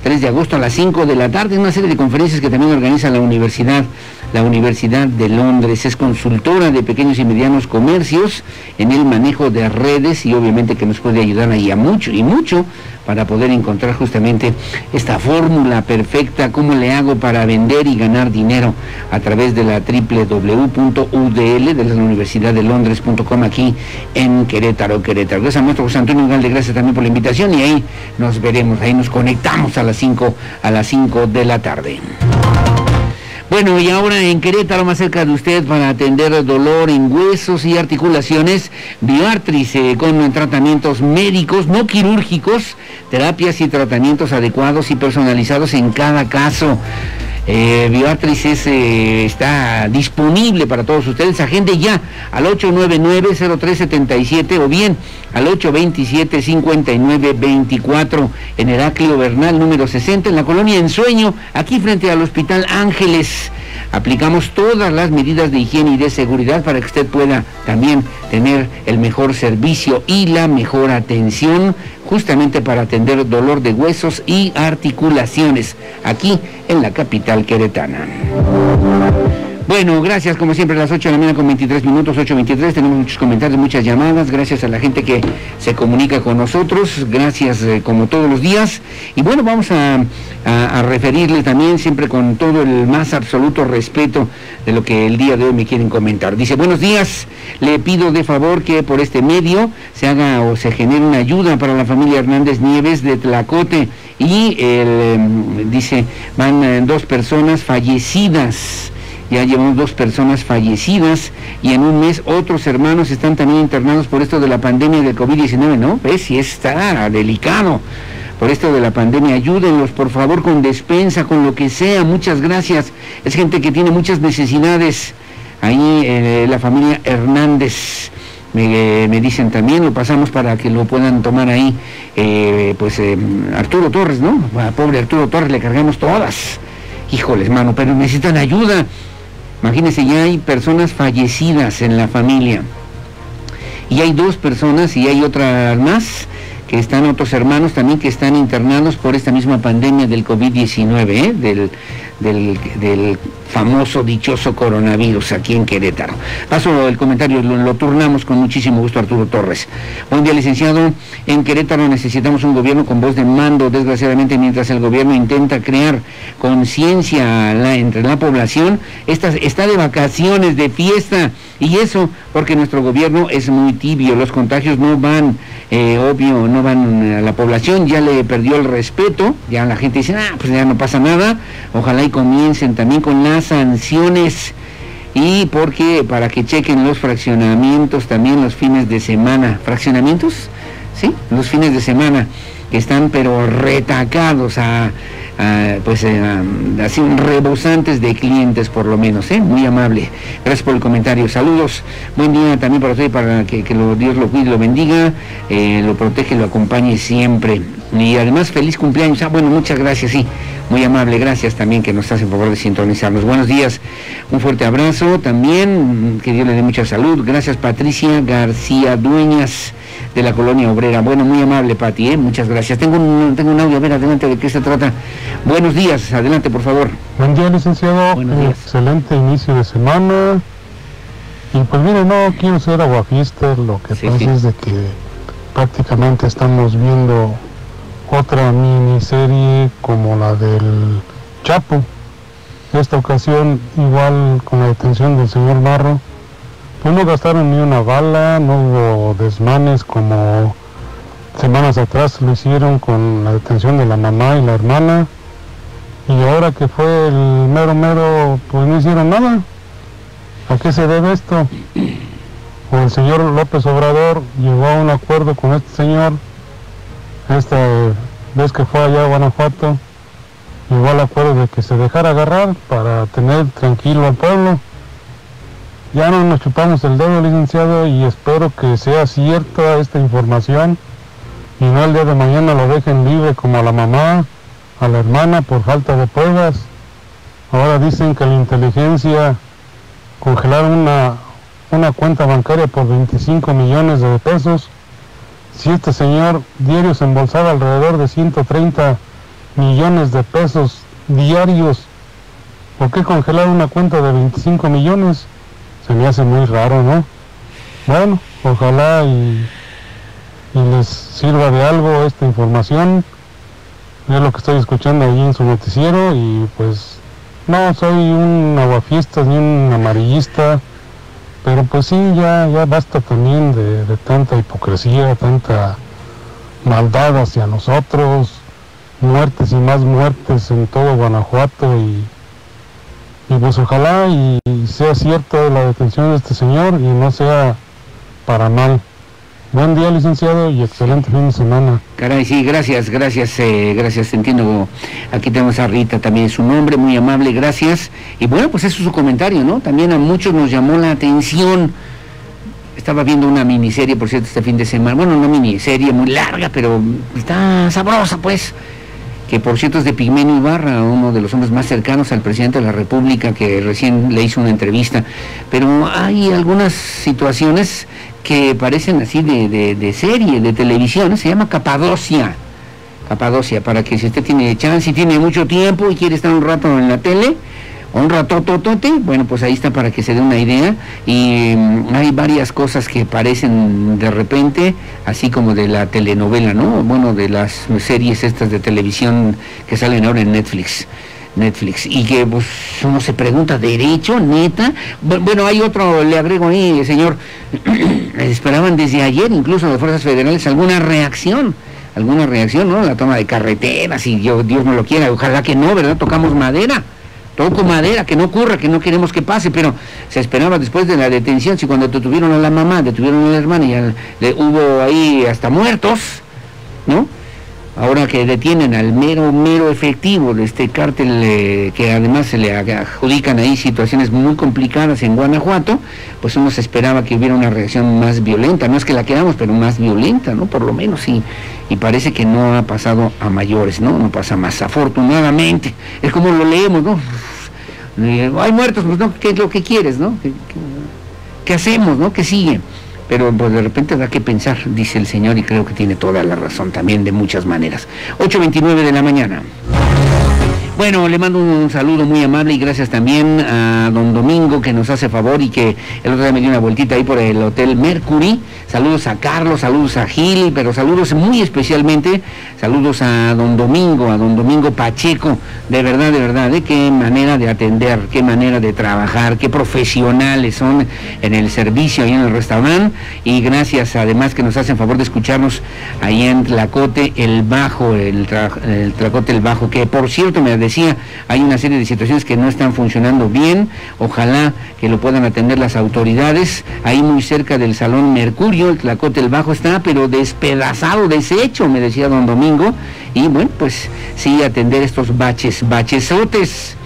3 de agosto a las 5 de la tarde, una serie de conferencias que también organiza la universidad, la Universidad de Londres. Es consultora de pequeños y medianos comercios en el manejo de redes y obviamente que nos puede ayudar ahí a mucho y mucho para poder encontrar justamente esta fórmula perfecta, cómo le hago para vender y ganar dinero a través de la www.udl de la Universidad de Londres.com aquí en Querétaro, Querétaro. Gracias a nuestro José Antonio Galde, gracias también por la invitación y ahí nos veremos, ahí nos conectamos a las 5 a las 5 de la tarde. Bueno, y ahora en Querétaro, más cerca de usted, para atender dolor en huesos y articulaciones, Bioartris eh, con tratamientos médicos, no quirúrgicos, terapias y tratamientos adecuados y personalizados en cada caso. Eh, eh, está disponible para todos ustedes. Agende ya al 899-0377 o bien al 827-5924 en Heraclio Bernal número 60 en la colonia Ensueño, aquí frente al Hospital Ángeles. Aplicamos todas las medidas de higiene y de seguridad para que usted pueda también tener el mejor servicio y la mejor atención justamente para atender dolor de huesos y articulaciones aquí en la capital queretana. Bueno, gracias como siempre a las 8 de la mañana con 23 minutos, 8.23, tenemos muchos comentarios, muchas llamadas, gracias a la gente que se comunica con nosotros, gracias eh, como todos los días. Y bueno, vamos a, referirle también siempre con todo el más absoluto respeto de lo que el día de hoy me quieren comentar. Dice, buenos días, le pido de favor que por este medio se haga o se genere una ayuda para la familia Hernández Nieves de Tlacote y em, dice, van eh, dos personas fallecidas ya llevamos dos personas fallecidas y en un mes otros hermanos están también internados por esto de la pandemia del COVID-19, ¿no? ¿Ves? Si está delicado por esto de la pandemia. Ayúdenlos, por favor, con despensa, con lo que sea. Muchas gracias. Es gente que tiene muchas necesidades. Ahí eh, la familia Hernández. Me, dicen también, lo pasamos para que lo puedan tomar ahí, eh, pues eh, Arturo Torres, ¿no? Pobre Arturo Torres le cargamos todas. Híjoles, mano, pero necesitan ayuda. Imagínense, ya hay personas fallecidas en la familia. Y hay dos personas y hay otras más que están otros hermanos también que están internados por esta misma pandemia del COVID-19, ¿eh? del, del, famoso, dichoso coronavirus aquí en Querétaro. Paso el comentario, lo, turnamos con muchísimo gusto Arturo Torres. Buen día, licenciado. En Querétaro necesitamos un gobierno con voz de mando, desgraciadamente, mientras el gobierno intenta crear conciencia entre la población, está de vacaciones, de fiesta, y eso porque nuestro gobierno es muy tibio, los contagios no van, eh, obvio, no van a la población, ya le perdió el respeto, ya la gente dice, ah, pues ya no pasa nada, ojalá y comiencen también con las sanciones y porque para que chequen los fraccionamientos también los fines de semana, fraccionamientos, sí, los fines de semana que están pero retacados a Ah, pues eh, así rebosantes de clientes por lo menos, ¿eh? muy amable. Gracias por el comentario. Saludos, buen día también para usted, para que, Dios lo cuide, lo bendiga, eh, lo protege, lo acompañe siempre. Y además feliz cumpleaños. Ah, bueno, muchas gracias, sí. Muy amable, gracias también que nos hacen favor de sintonizarnos. Buenos días, un fuerte abrazo también, que Dios le dé mucha salud. Gracias Patricia García Dueñas de la colonia obrera. Bueno, muy amable, Pati, ¿eh? muchas gracias. Tengo un, tengo un audio, a ver, adelante, ¿de qué se trata? Buenos días, adelante, por favor. Buen día, licenciado. Excelente inicio de semana. Y pues mire, no quiero ser aguafiesta, lo que pasa es de que prácticamente estamos viendo otra miniserie como la del Chapo. Esta ocasión igual con la detención del señor Barro pues no gastaron ni una bala, no hubo desmanes como semanas atrás lo hicieron con la detención de la mamá y la hermana. Y ahora que fue el mero mero, pues no hicieron nada. ¿A qué se debe esto? O el señor López Obrador llegó a un acuerdo con este señor, esta vez que fue allá a Guanajuato, llegó al acuerdo de que se dejara agarrar para tener tranquilo al pueblo. Ya no nos chupamos el dedo, licenciado, y espero que sea cierta esta información y no el día de mañana lo dejen libre como a la mamá, a la hermana por falta de pruebas. Ahora dicen que la inteligencia congelar una, una cuenta bancaria por 25 millones de pesos. Si este señor diario se embolsaba alrededor de 130 millones de pesos diarios, ¿por qué congelar una cuenta de 25 millones? se me hace muy raro, ¿no? Bueno, ojalá y, les sirva de algo esta información. Es lo que estoy escuchando allí en su noticiero y pues no soy un aguafiestas ni un amarillista, pero pues sí, ya, ya basta también de, tanta hipocresía, tanta maldad hacia nosotros, muertes y más muertes en todo Guanajuato y y pues ojalá y sea cierta la detención de este señor y no sea para mal. Buen día, licenciado, y excelente fin de semana. Caray, sí, gracias, gracias, eh, gracias, entiendo. Aquí tenemos a Rita también, su nombre, muy amable, gracias. Y bueno, pues eso es su comentario, ¿no? También a muchos nos llamó la atención. Estaba viendo una miniserie, por cierto, este fin de semana. Bueno, una miniserie muy larga, pero está sabrosa, pues que por cierto es de Pigmenio Ibarra, uno de los hombres más cercanos al presidente de la República, que recién le hizo una entrevista. Pero hay algunas situaciones que parecen así de, serie, de televisión, se llama Capadocia. Capadocia, para que si usted tiene chance y tiene mucho tiempo y quiere estar un rato en la tele, un ratototote, bueno, pues ahí está para que se dé una idea. Y mm, hay varias cosas que parecen de repente, así como de la telenovela, ¿no? Bueno, de las series estas de televisión que salen ahora en Netflix. Netflix y que pues uno se pregunta, ¿derecho, neta? Bueno, hay otro, le agrego ahí, señor, esperaban desde ayer incluso las fuerzas federales alguna reacción, alguna reacción, ¿no? La toma de carreteras y yo, Dios no lo quiera, ojalá que no, ¿verdad? Tocamos madera toco madera, que no ocurra, que no queremos que pase, pero se esperaba después de la detención, si cuando detuvieron a la mamá, detuvieron a la hermana y le, hubo ahí hasta muertos, ¿no? Ahora que detienen al mero, mero efectivo de este cártel, eh, que además se le adjudican ahí situaciones muy complicadas en Guanajuato, pues uno se esperaba que hubiera una reacción más violenta, no es que la queramos, pero más violenta, ¿no? Por lo menos, y, y parece que no ha pasado a mayores, ¿no? No pasa más, afortunadamente. Es como lo leemos, ¿no? Hay muertos, pues no, ¿qué es lo que quieres, no? ¿Qué, hacemos, no? ¿Qué sigue? Pero pues de repente da que pensar, dice el señor, y creo que tiene toda la razón también de muchas maneras. 8.29 de la mañana. Bueno, le mando un saludo muy amable y gracias también a don Domingo que nos hace favor y que el otro día me dio una vueltita ahí por el Hotel Mercury. Saludos a Carlos, saludos a Gil, pero saludos muy especialmente, saludos a don Domingo, a don Domingo Pacheco. De verdad, de verdad, de qué manera de atender, qué manera de trabajar, qué profesionales son en el servicio ahí en el restaurante. Y gracias además que nos hacen favor de escucharnos ahí en Tlacote el Bajo, el, el Tlacote el Bajo, que por cierto me decía, hay una serie de situaciones que no están funcionando bien, ojalá que lo puedan atender las autoridades, ahí muy cerca del Salón Mercurio, el Tlacote el Bajo está, pero despedazado, deshecho, me decía don Domingo, y bueno, pues sí, atender estos baches, bachesotes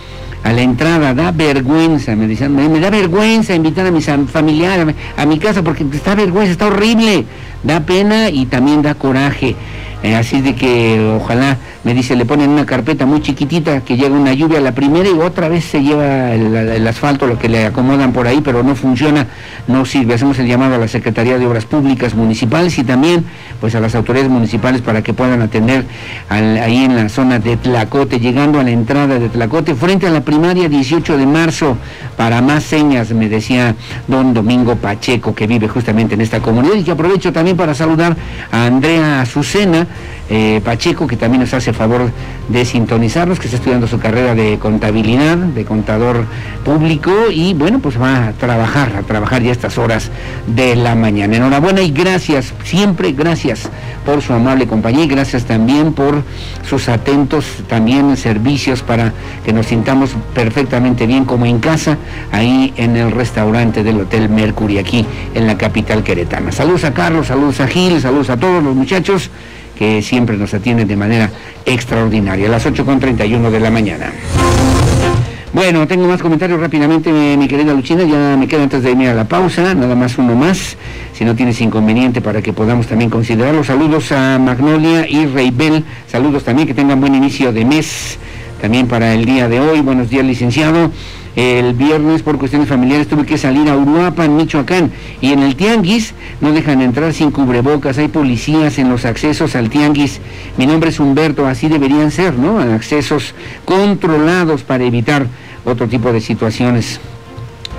a la entrada, da vergüenza, me decían, me, da vergüenza invitar a mis familiares a, mi casa porque está vergüenza, está horrible, da pena y también da coraje. Eh, así de que ojalá me dice, le ponen una carpeta muy chiquitita que llega una lluvia la primera y otra vez se lleva el, asfalto, lo que le acomodan por ahí, pero no funciona, no sirve. Hacemos el llamado a la Secretaría de Obras Públicas Municipales y también pues a las autoridades municipales para que puedan atender ahí en la zona de Tlacote, llegando a la entrada de Tlacote, frente a la primaria 18 de marzo, para más señas, me decía don Domingo Pacheco, que vive justamente en esta comunidad y que aprovecho también para saludar a Andrea Azucena, eh, Pacheco, que también nos hace favor de sintonizarnos, que está estudiando su carrera de contabilidad, de contador público, y bueno, pues va a trabajar, a trabajar ya estas horas de la mañana. Enhorabuena y gracias, siempre gracias por su amable compañía y gracias también por sus atentos también servicios para que nos sintamos perfectamente bien como en casa, ahí en el restaurante del Hotel Mercury, aquí en la capital queretana. Saludos a Carlos, saludos a Gil, saludos a todos los muchachos que siempre nos atienden de manera extraordinaria. A las 8.31 de la mañana. Bueno, tengo más comentarios rápidamente, mi querida Luchina, ya me queda antes de irme a la pausa, nada más uno más, si no tienes inconveniente para que podamos también considerarlo. Saludos a Magnolia y Reybel, saludos también, que tengan buen inicio de mes, también para el día de hoy. Buenos días, licenciado. El viernes por cuestiones familiares tuve que salir a Uruapan, Michoacán, y en el Tianguis no dejan entrar sin cubrebocas, hay policías en los accesos al Tianguis. Mi nombre es Humberto, así deberían ser, ¿no? Accesos controlados para evitar otro tipo de situaciones.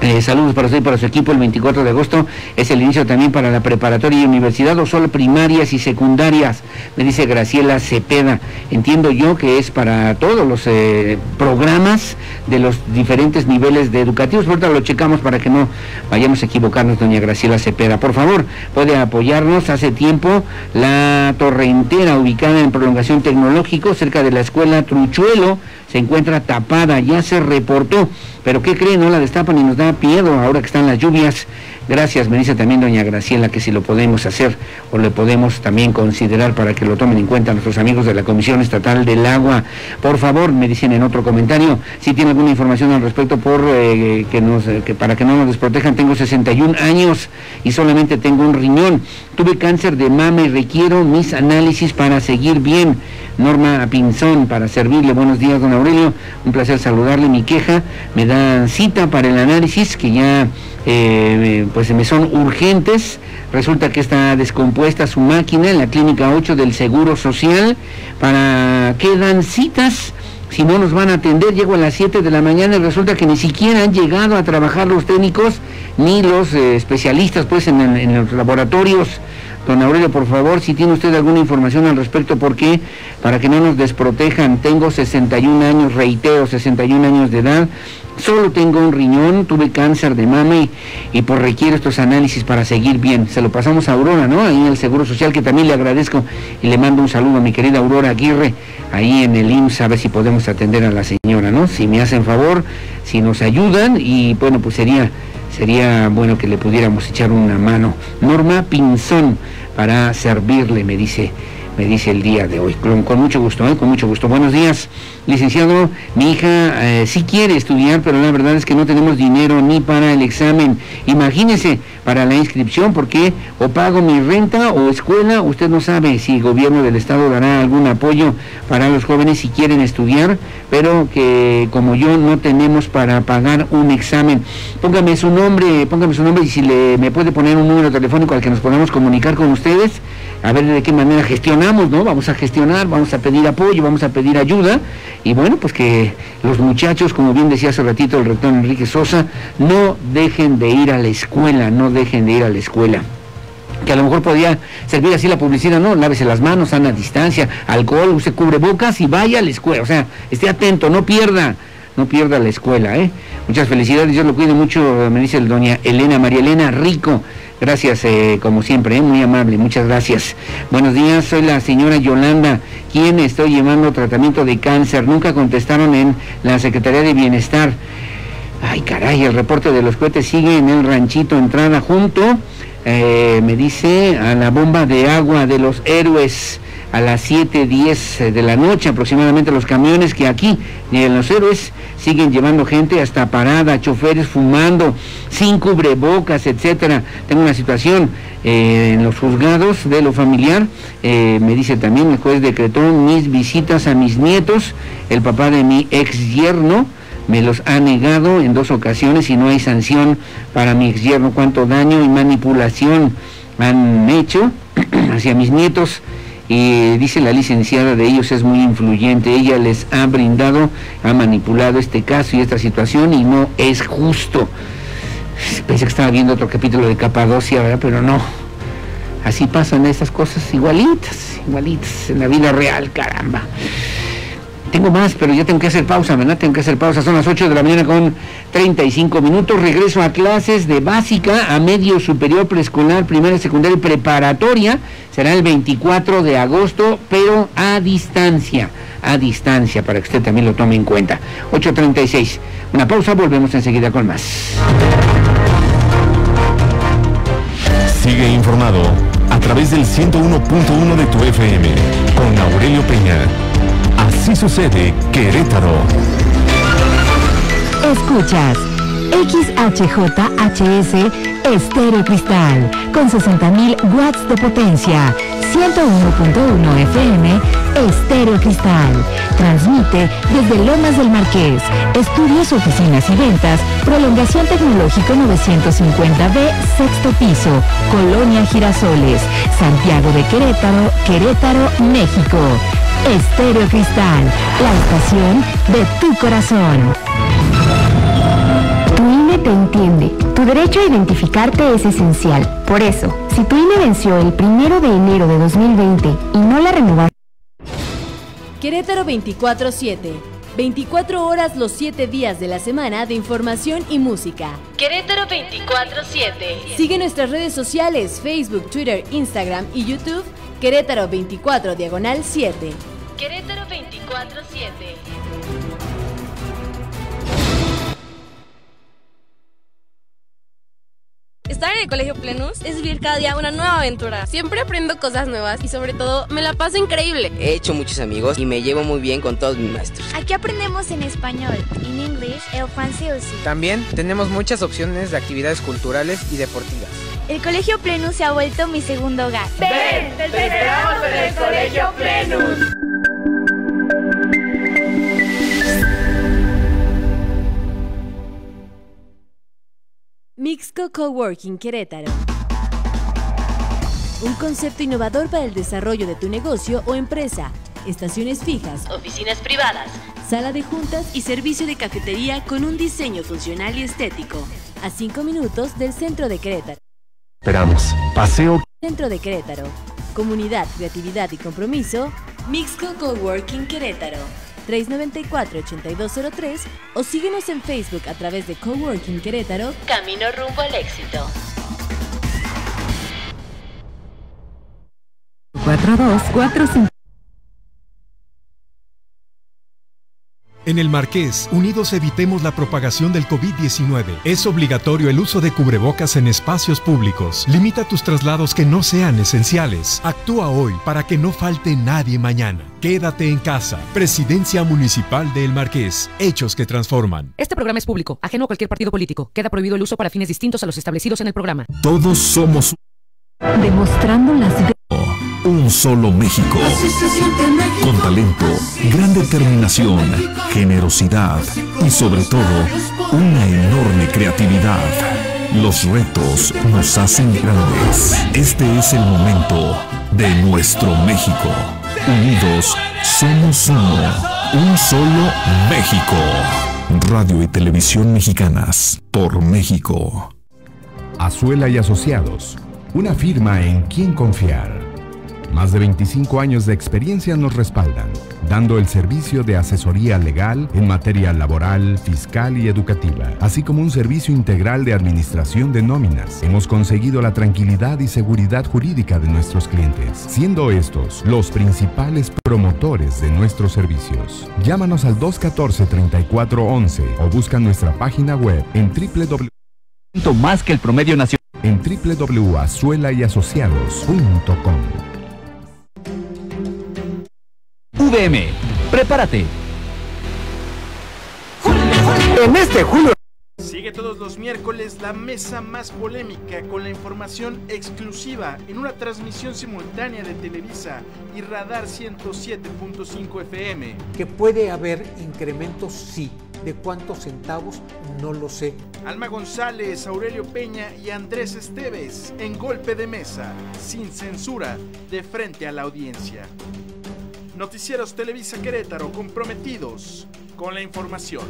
Eh, saludos para usted y para su equipo. El 24 de agosto es el inicio también para la preparatoria y universidad o solo primarias y secundarias, me dice Graciela Cepeda. Entiendo yo que es para todos los eh, programas de los diferentes niveles de educativos. Ahorita lo checamos para que no vayamos a equivocarnos, doña Graciela Cepeda. Por favor, puede apoyarnos. Hace tiempo la torrentera ubicada en prolongación tecnológico cerca de la escuela Truchuelo se encuentra tapada, ya se reportó, pero ¿qué creen? No la destapan y nos da miedo ahora que están las lluvias. Gracias, me dice también doña Graciela que si lo podemos hacer o le podemos también considerar para que lo tomen en cuenta nuestros amigos de la Comisión Estatal del Agua. Por favor, me dicen en otro comentario, si tiene alguna información al respecto por eh, nos que para que no nos desprotejan, tengo 61 años y solamente tengo un riñón. Tuve cáncer de mama y requiero mis análisis para seguir bien. Norma Pinzón para servirle. Buenos días, don Aurelio. Un placer saludarle. Mi queja me da cita para el análisis que ya eh, pues me son urgentes. Resulta que está descompuesta su máquina en la clínica 8 del Seguro Social. ¿Para qué dan citas? Si no nos van a atender, llego a las 7 de la mañana y resulta que ni siquiera han llegado a trabajar los técnicos ni los eh, especialistas pues en los laboratorios Don Aurelio, por favor, si tiene usted alguna información al respecto, ¿por qué? Para que no nos desprotejan. Tengo 61 años, reitero, 61 años de edad. Solo tengo un riñón, tuve cáncer de mama y, y por requiere estos análisis para seguir bien. Se lo pasamos a Aurora, ¿no? Ahí en el Seguro Social, que también le agradezco y le mando un saludo a mi querida Aurora Aguirre, ahí en el IMSS, a ver si podemos atender a la señora, ¿no? Si me hacen favor, si nos ayudan y bueno, pues sería sería bueno que le pudiéramos echar una mano. Norma Pinzón, para servirle, me dice me dice el día de hoy. Con, mucho gusto, ¿eh? con mucho gusto. Buenos días, licenciado. Mi hija eh, sí quiere estudiar, pero la verdad es que no tenemos dinero ni para el examen. Imagínese, para la inscripción, porque o pago mi renta o escuela, usted no sabe si el gobierno del estado dará algún apoyo para los jóvenes si quieren estudiar, pero que como yo no tenemos para pagar un examen. Póngame su nombre, póngame su nombre y si le, me puede poner un número telefónico al que nos podamos comunicar con ustedes, a ver de qué manera gestionamos, ¿no? Vamos a gestionar, vamos a pedir apoyo, vamos a pedir ayuda. Y bueno, pues que los muchachos, como bien decía hace ratito el rector Enrique Sosa, no dejen de ir a la escuela, no dejen de ir a la escuela. Que a lo mejor podría servir así la publicidad, no, lávese las manos, sana distancia, alcohol, use cubrebocas y vaya a la escuela, o sea, esté atento, no pierda, no pierda la escuela, ¿eh? Muchas felicidades, Dios lo cuide mucho, me dice el doña Elena, María Elena Rico, gracias eh, como siempre, ¿eh? muy amable, muchas gracias. Buenos días, soy la señora Yolanda, quien estoy llevando tratamiento de cáncer, nunca contestaron en la Secretaría de Bienestar. Ay, caray, el reporte de los cohetes sigue en el ranchito, entrada junto eh, me dice, a la bomba de agua de los héroes a las 7.10 de la noche aproximadamente los camiones que aquí en los héroes siguen llevando gente hasta parada, choferes fumando, sin cubrebocas, etcétera. Tengo una situación eh, en los juzgados de lo familiar, eh, me dice también el juez decretó mis visitas a mis nietos, el papá de mi ex yerno, me los ha negado en dos ocasiones y no hay sanción para mi ex yerno. Cuánto daño y manipulación han hecho hacia mis nietos. Y dice la licenciada de ellos es muy influyente. Ella les ha brindado, ha manipulado este caso y esta situación y no es justo. Pensé que estaba viendo otro capítulo de Capadocia, ¿verdad? Pero no. Así pasan estas cosas igualitas, igualitas en la vida real, caramba. Tengo más, pero ya tengo que hacer pausa, ¿verdad? Tengo que hacer pausa. Son las 8 de la mañana con 35 minutos. Regreso a clases de básica a medio superior preescolar, primera, secundaria y preparatoria. Será el 24 de agosto, pero a distancia. A distancia, para que usted también lo tome en cuenta. 8.36. Una pausa, volvemos enseguida con más. Sigue informado a través del 101.1 de tu FM con Aurelio Peña. Así sucede Querétaro. Escuchas XHJHS Estéreo Cristal con 60.000 watts de potencia. 101.1 FM Estéreo Cristal. Transmite desde Lomas del Marqués. Estudios, oficinas y ventas. Prolongación tecnológico 950B, sexto piso. Colonia Girasoles. Santiago de Querétaro, Querétaro, México. Estéreo Cristal, la estación de tu corazón. INE te entiende. Tu derecho a identificarte es esencial. Por eso, si tu INE venció el primero de enero de 2020 y no la renovaste. Querétaro 24-7. 24 horas los 7 días de la semana de información y música. Querétaro 24-7. Sigue nuestras redes sociales, Facebook, Twitter, Instagram y YouTube Querétaro 24 Diagonal 7. Querétaro 24 7. Estar en el Colegio Plenus es vivir cada día una nueva aventura. Siempre aprendo cosas nuevas y sobre todo me la paso increíble. He hecho muchos amigos y me llevo muy bien con todos mis maestros. Aquí aprendemos en español, en inglés, el francés. También tenemos muchas opciones de actividades culturales y deportivas. El Colegio Plenus se ha vuelto mi segundo hogar. ¡Ven! ¡Te esperamos en el Colegio Plenus! Mixco Coworking Querétaro. Un concepto innovador para el desarrollo de tu negocio o empresa. Estaciones fijas, oficinas privadas, sala de juntas y servicio de cafetería con un diseño funcional y estético. A 5 minutos del centro de Querétaro. Esperamos. Paseo. Centro de Querétaro. Comunidad, creatividad y compromiso. Mixco Coworking Querétaro. 394-8203 o síguenos en Facebook a través de Coworking Querétaro. Camino rumbo al éxito. 4245 En el Marqués, unidos evitemos la propagación del COVID-19. Es obligatorio el uso de cubrebocas en espacios públicos. Limita tus traslados que no sean esenciales. Actúa hoy para que no falte nadie mañana. Quédate en casa. Presidencia Municipal de El Marqués. Hechos que transforman. Este programa es público, ajeno a cualquier partido político. Queda prohibido el uso para fines distintos a los establecidos en el programa. Todos somos Demostrando las un solo México. Con talento, gran determinación, generosidad y sobre todo una enorme creatividad. Los retos nos hacen grandes. Este es el momento de nuestro México. Unidos somos uno. Un solo México. Radio y Televisión Mexicanas. Por México. Azuela y Asociados. Una firma en quien confiar. Más de 25 años de experiencia nos respaldan, dando el servicio de asesoría legal en materia laboral, fiscal y educativa, así como un servicio integral de administración de nóminas. Hemos conseguido la tranquilidad y seguridad jurídica de nuestros clientes, siendo estos los principales promotores de nuestros servicios. Llámanos al 214-3411 o busca nuestra página web en www más que el promedio nacional en www.azuelaYasociados.com. VM, prepárate. En este julio. Sigue todos los miércoles la mesa más polémica con la información exclusiva en una transmisión simultánea de Televisa y Radar 107.5 FM. Que puede haber incrementos, sí. ¿De cuántos centavos? No lo sé. Alma González, Aurelio Peña y Andrés Esteves en golpe de mesa, sin censura, de frente a la audiencia. Noticieros Televisa Querétaro comprometidos con la información.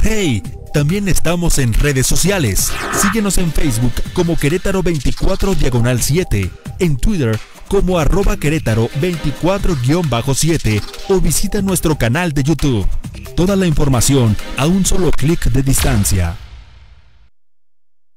¡Hey! También estamos en redes sociales. Síguenos en Facebook como Querétaro 24 Diagonal 7, en Twitter como arroba Querétaro 24-7 o visita nuestro canal de YouTube. Toda la información a un solo clic de distancia.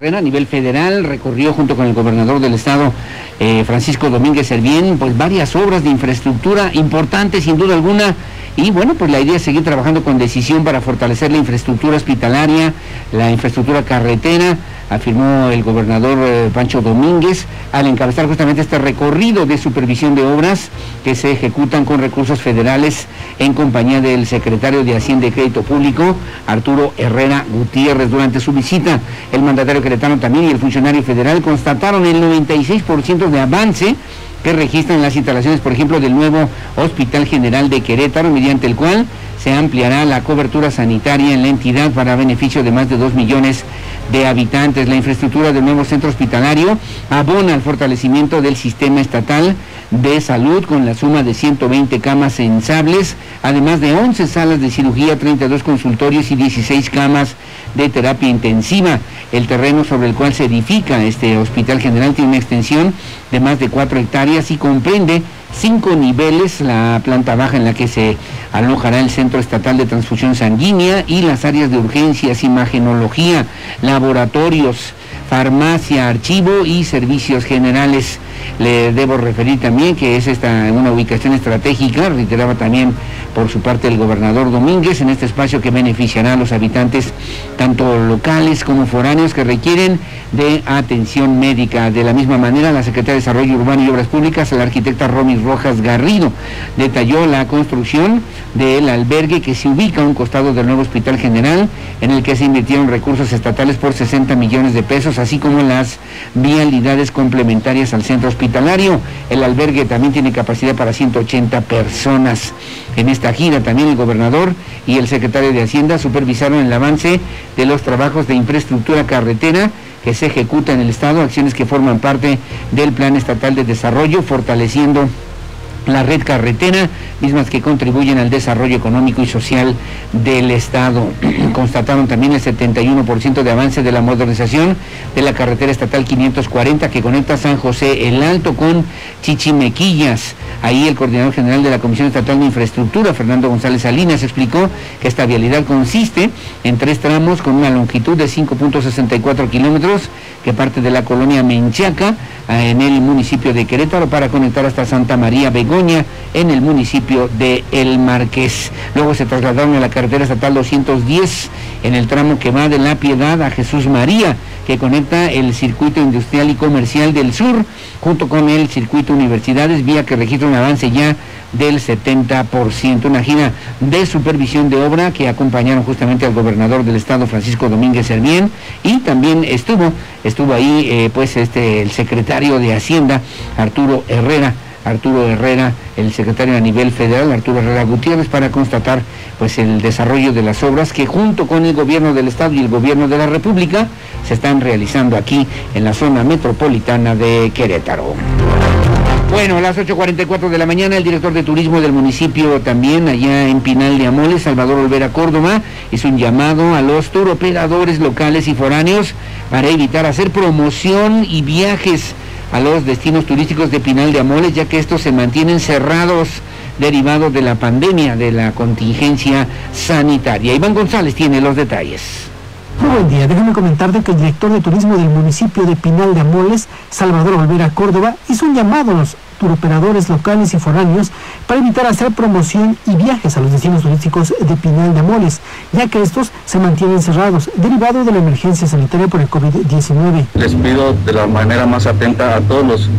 A nivel federal recorrió junto con el gobernador del estado, eh, Francisco Domínguez Servién, pues varias obras de infraestructura importantes sin duda alguna. Y bueno, pues la idea es seguir trabajando con decisión para fortalecer la infraestructura hospitalaria, la infraestructura carretera, afirmó el gobernador eh, Pancho Domínguez al encabezar justamente este recorrido de supervisión de obras que se ejecutan con recursos federales en compañía del secretario de Hacienda y Crédito Público, Arturo Herrera Gutiérrez. Durante su visita, el mandatario queretano también y el funcionario federal constataron el 96% de avance que registran las instalaciones, por ejemplo, del nuevo Hospital General de Querétaro, mediante el cual se ampliará la cobertura sanitaria en la entidad para beneficio de más de 2 millones de habitantes. La infraestructura del nuevo centro hospitalario abona al fortalecimiento del sistema estatal de salud con la suma de 120 camas sensables, además de 11 salas de cirugía, 32 consultorios y 16 camas de terapia intensiva. El terreno sobre el cual se edifica este hospital general tiene una extensión de más de 4 hectáreas y comprende cinco niveles, la planta baja en la que se alojará el Centro Estatal de Transfusión Sanguínea y las áreas de urgencias, imagenología, laboratorios, farmacia, archivo y servicios generales. Le debo referir también que es esta una ubicación estratégica, reiteraba también por su parte el gobernador Domínguez, en este espacio que beneficiará a los habitantes tanto locales como foráneos que requieren de atención médica. De la misma manera, la Secretaría de Desarrollo Urbano y Obras Públicas, la arquitecta Romy Rojas Garrido, detalló la construcción del albergue que se ubica a un costado del nuevo Hospital General, en el que se invirtieron recursos estatales por 60 millones de pesos, así como las vialidades complementarias al centro hospitalario. El albergue también tiene capacidad para 180 personas. En esta gira también el gobernador y el secretario de Hacienda supervisaron el avance de los trabajos de infraestructura carretera que se ejecuta en el Estado, acciones que forman parte del Plan Estatal de Desarrollo, fortaleciendo la red carretera, mismas que contribuyen al desarrollo económico y social del Estado. Constataron también el 71% de avance de la modernización de la carretera estatal 540 que conecta San José el Alto con Chichimequillas. Ahí el coordinador general de la Comisión Estatal de Infraestructura, Fernando González Salinas, explicó que esta vialidad consiste en tres tramos con una longitud de 5.64 kilómetros que parte de la colonia Menchaca en el municipio de Querétaro para conectar hasta Santa María Begoña en el municipio de El Marqués. Luego se trasladaron a la carretera estatal 210 en el tramo que va de La Piedad a Jesús María, que conecta el circuito industrial y comercial del sur junto con el circuito universidades, vía que registra un avance ya del 70%. Una gira de supervisión de obra que acompañaron justamente al gobernador del estado, Francisco Domínguez Servién, y también estuvo, estuvo ahí eh, pues este el secretario de Hacienda, Arturo Herrera, Arturo Herrera, el secretario a nivel federal, Arturo Herrera Gutiérrez, para constatar pues el desarrollo de las obras que junto con el gobierno del estado y el gobierno de la República se están realizando aquí en la zona metropolitana de Querétaro. Bueno, a las 8.44 de la mañana, el director de turismo del municipio también, allá en Pinal de Amoles, Salvador Olvera Córdoba, hizo un llamado a los turoperadores locales y foráneos para evitar hacer promoción y viajes a los destinos turísticos de Pinal de Amoles, ya que estos se mantienen cerrados derivados de la pandemia, de la contingencia sanitaria. Iván González tiene los detalles. Muy buen día, déjame de que el director de turismo del municipio de Pinal de Amoles, Salvador Olvera Córdoba, hizo un llamado a los turoperadores locales y foráneos para evitar hacer promoción y viajes a los destinos turísticos de Pinal de Amoles, ya que estos se mantienen cerrados, derivado de la emergencia sanitaria por el COVID-19. Les pido de la manera más atenta a todos los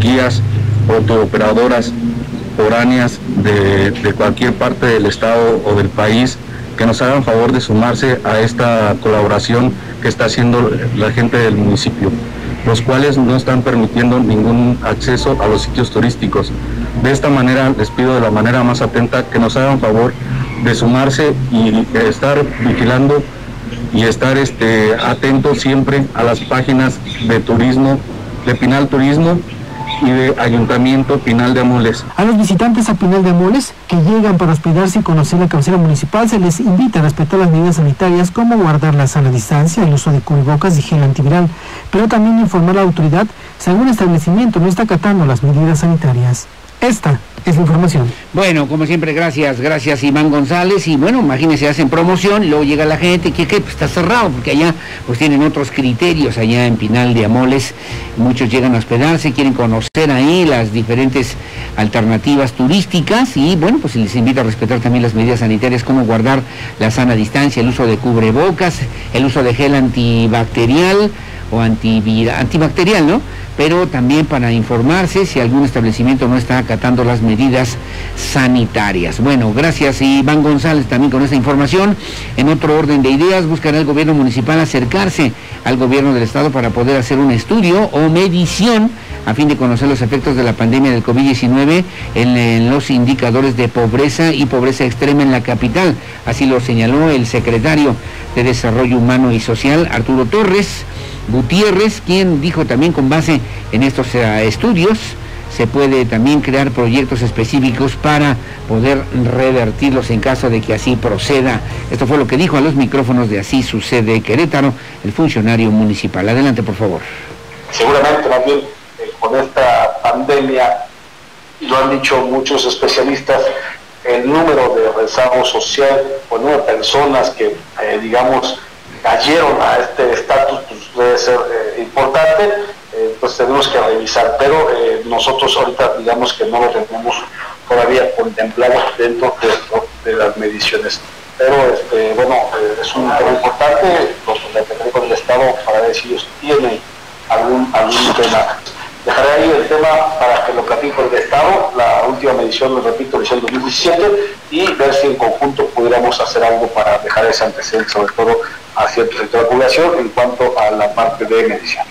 guías o turoperadoras foráneas de cualquier parte del estado o del país que nos hagan favor de sumarse a esta colaboración que está haciendo la gente del municipio, los cuales no están permitiendo ningún acceso a los sitios turísticos. De esta manera les pido de la manera más atenta que nos hagan favor de sumarse y estar vigilando y estar este, atentos siempre a las páginas de turismo, de Pinal Turismo y de Ayuntamiento Pinal de Amoles. A los visitantes a Pinal de Amoles que llegan para hospedarse y conocer la cabecera municipal se les invita a respetar las medidas sanitarias como guardar la sana distancia, el uso de cubrebocas y gel antiviral, pero también informar a la autoridad si algún establecimiento no está acatando las medidas sanitarias. Esta es la información. Bueno, como siempre, gracias, gracias Iván González. Y bueno, imagínense, hacen promoción luego llega la gente que, pues, está cerrado, porque allá pues tienen otros criterios, allá en Pinal de Amoles. Muchos llegan a hospedarse, quieren conocer ahí las diferentes alternativas turísticas y bueno, pues les invito a respetar también las medidas sanitarias, como guardar la sana distancia, el uso de cubrebocas, el uso de gel antibacterial o antibacterial, ¿no? Pero también para informarse si algún establecimiento no está acatando las medidas sanitarias. Bueno, gracias Iván González también con esta información. En otro orden de ideas, buscará el gobierno municipal acercarse al gobierno del estado para poder hacer un estudio o medición a fin de conocer los efectos de la pandemia del COVID-19 en, en, los indicadores de pobreza y pobreza extrema en la capital. Así lo señaló el secretario de Desarrollo Humano y Social, Arturo Torres. Gutiérrez, quien dijo también con base en estos eh, estudios, se puede también crear proyectos específicos para poder revertirlos en caso de que así proceda. Esto fue lo que dijo a los micrófonos de Así Sucede Querétaro, el funcionario municipal. Adelante, por favor. Seguramente, bien, eh, con esta pandemia, lo han dicho muchos especialistas, el número de rezago social o el de personas que, eh, digamos, cayeron a este estatus pues, debe ser eh, importante, eh, pues tenemos que revisar, pero eh, nosotros ahorita digamos que no lo tenemos todavía contemplado dentro de, las mediciones. Pero este, bueno, es un tema importante, los con del Estado para ver si ellos tienen algún, algún tema. Dejaré ahí el tema para que lo platique el Estado, la última medición, lo repito, la edición 2017, y ver si en conjunto pudiéramos hacer algo para dejar ese antecedente, sobre todo a cierto sector de la población en cuanto a la parte de medición.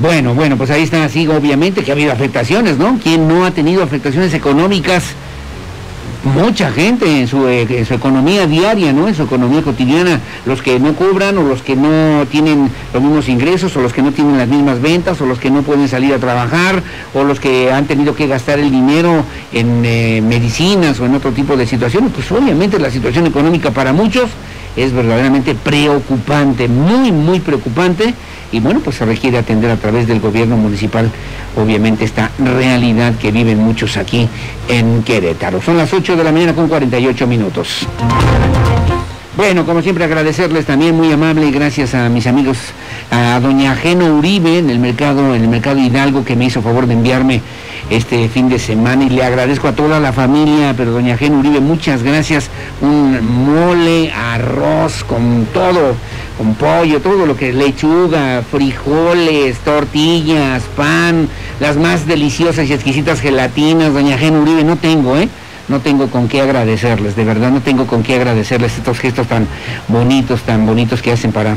Bueno, bueno, pues ahí está así, obviamente que ha habido afectaciones, ¿no? ¿Quién no ha tenido afectaciones económicas? Mucha gente en su, eh, en su economía diaria, ¿no? En su economía cotidiana, los que no cobran o los que no tienen los mismos ingresos o los que no tienen las mismas ventas o los que no pueden salir a trabajar o los que han tenido que gastar el dinero en eh, medicinas o en otro tipo de situaciones, pues obviamente la situación económica para muchos es verdaderamente preocupante, muy, muy preocupante. Y bueno, pues se requiere atender a través del gobierno municipal, obviamente, esta realidad que viven muchos aquí en Querétaro. Son las 8 de la mañana con 48 minutos. Bueno, como siempre agradecerles también muy amable y gracias a mis amigos, a doña Geno Uribe en el mercado, en el mercado Hidalgo que me hizo favor de enviarme este fin de semana y le agradezco a toda la familia, pero doña Gen Uribe, muchas gracias. Un mole, arroz, con todo, con pollo, todo lo que es lechuga, frijoles, tortillas, pan, las más deliciosas y exquisitas gelatinas, doña Gen Uribe, no tengo, ¿eh? No tengo con qué agradecerles, de verdad no tengo con qué agradecerles estos gestos tan bonitos, tan bonitos que hacen para,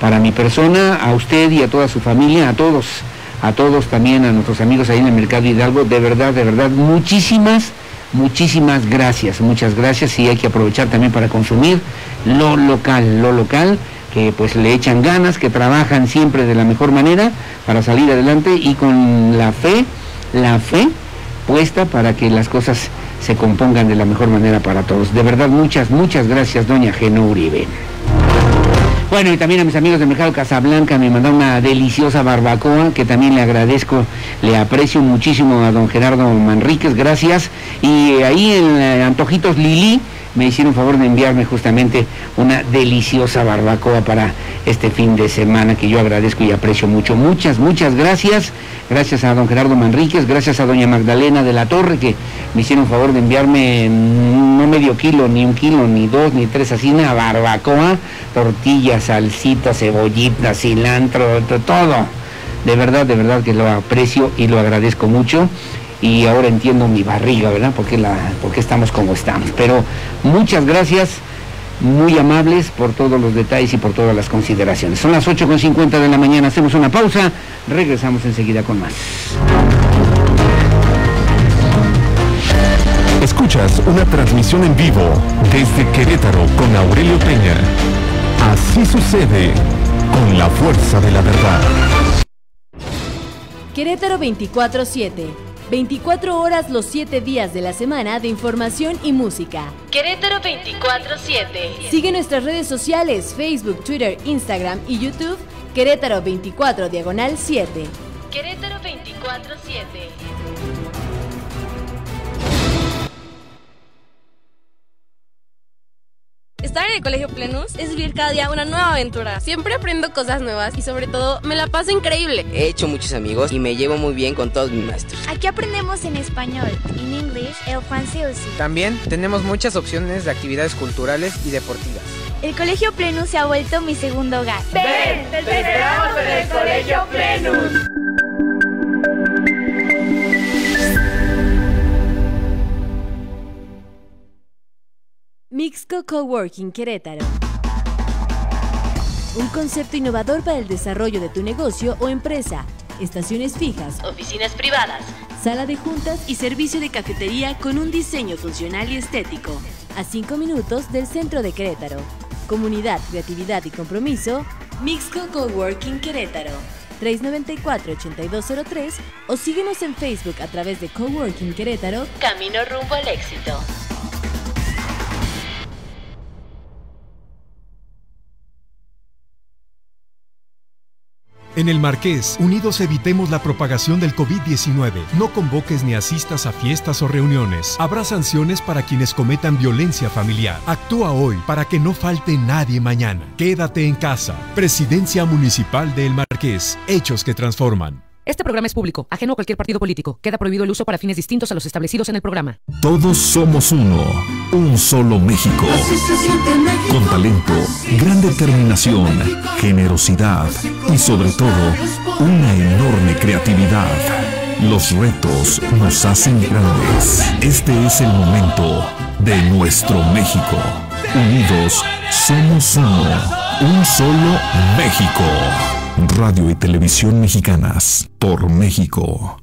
para mi persona, a usted y a toda su familia, a todos, a todos también, a nuestros amigos ahí en el Mercado Hidalgo, de verdad, de verdad, muchísimas, muchísimas gracias, muchas gracias. Y hay que aprovechar también para consumir lo local, lo local que pues le echan ganas, que trabajan siempre de la mejor manera para salir adelante y con la fe, la fe puesta para que las cosas se compongan de la mejor manera para todos. De verdad, muchas, muchas gracias, doña Geno Uribe. Bueno, y también a mis amigos del Mercado Casablanca me mandaron una deliciosa barbacoa que también le agradezco, le aprecio muchísimo a don Gerardo Manríquez, gracias. Y ahí en eh, Antojitos Lili me hicieron favor de enviarme justamente una deliciosa barbacoa para este fin de semana que yo agradezco y aprecio mucho. Muchas, muchas gracias. Gracias a don Gerardo Manríquez, gracias a doña Magdalena de la Torre que me hicieron favor de enviarme no medio kilo, ni un kilo, ni dos, ni tres, así una barbacoa, tortillas, salsita, cebollita, cilantro, todo. De verdad, de verdad que lo aprecio y lo agradezco mucho y ahora entiendo mi barriga, ¿verdad? Porque la, porque estamos como estamos. Pero muchas gracias, muy amables por todos los detalles y por todas las consideraciones. Son las 8.50 de la mañana, hacemos una pausa, regresamos enseguida con más. Escuchas una transmisión en vivo desde Querétaro con Aurelio Peña. Así sucede con la fuerza de la verdad. Querétaro 24-7 24 horas los 7 días de la semana de información y música. Querétaro 24-7. Sigue nuestras redes sociales, Facebook, Twitter, Instagram y YouTube. Querétaro 24 Diagonal 7. Querétaro 24-7. Estar en el Colegio Plenus es vivir cada día una nueva aventura. Siempre aprendo cosas nuevas y sobre todo me la paso increíble. He hecho muchos amigos y me llevo muy bien con todos mis maestros. Aquí aprendemos en español, en inglés, el francés. También tenemos muchas opciones de actividades culturales y deportivas. El Colegio Plenus se ha vuelto mi segundo hogar. Ven, te esperamos en el Colegio Plenus. Mixco Coworking Querétaro. Un concepto innovador para el desarrollo de tu negocio o empresa. Estaciones fijas, oficinas privadas, sala de juntas y servicio de cafetería con un diseño funcional y estético. A 5 minutos del centro de Querétaro. Comunidad, creatividad y compromiso. Mixco Coworking Querétaro. 394-8203 o síguenos en Facebook a través de Coworking Querétaro. Camino rumbo al éxito. En el Marqués, unidos evitemos la propagación del COVID-19. No convoques ni asistas a fiestas o reuniones. Habrá sanciones para quienes cometan violencia familiar. Actúa hoy para que no falte nadie mañana. Quédate en casa. Presidencia Municipal de El Marqués. Hechos que transforman. Este programa es público, ajeno a cualquier partido político. Queda prohibido el uso para fines distintos a los establecidos en el programa. Todos somos uno, un solo México. Con talento, gran determinación, generosidad y sobre todo, una enorme creatividad. Los retos nos hacen grandes. Este es el momento de nuestro México. Unidos, somos uno, un solo México. Radio y Televisión Mexicanas, por México.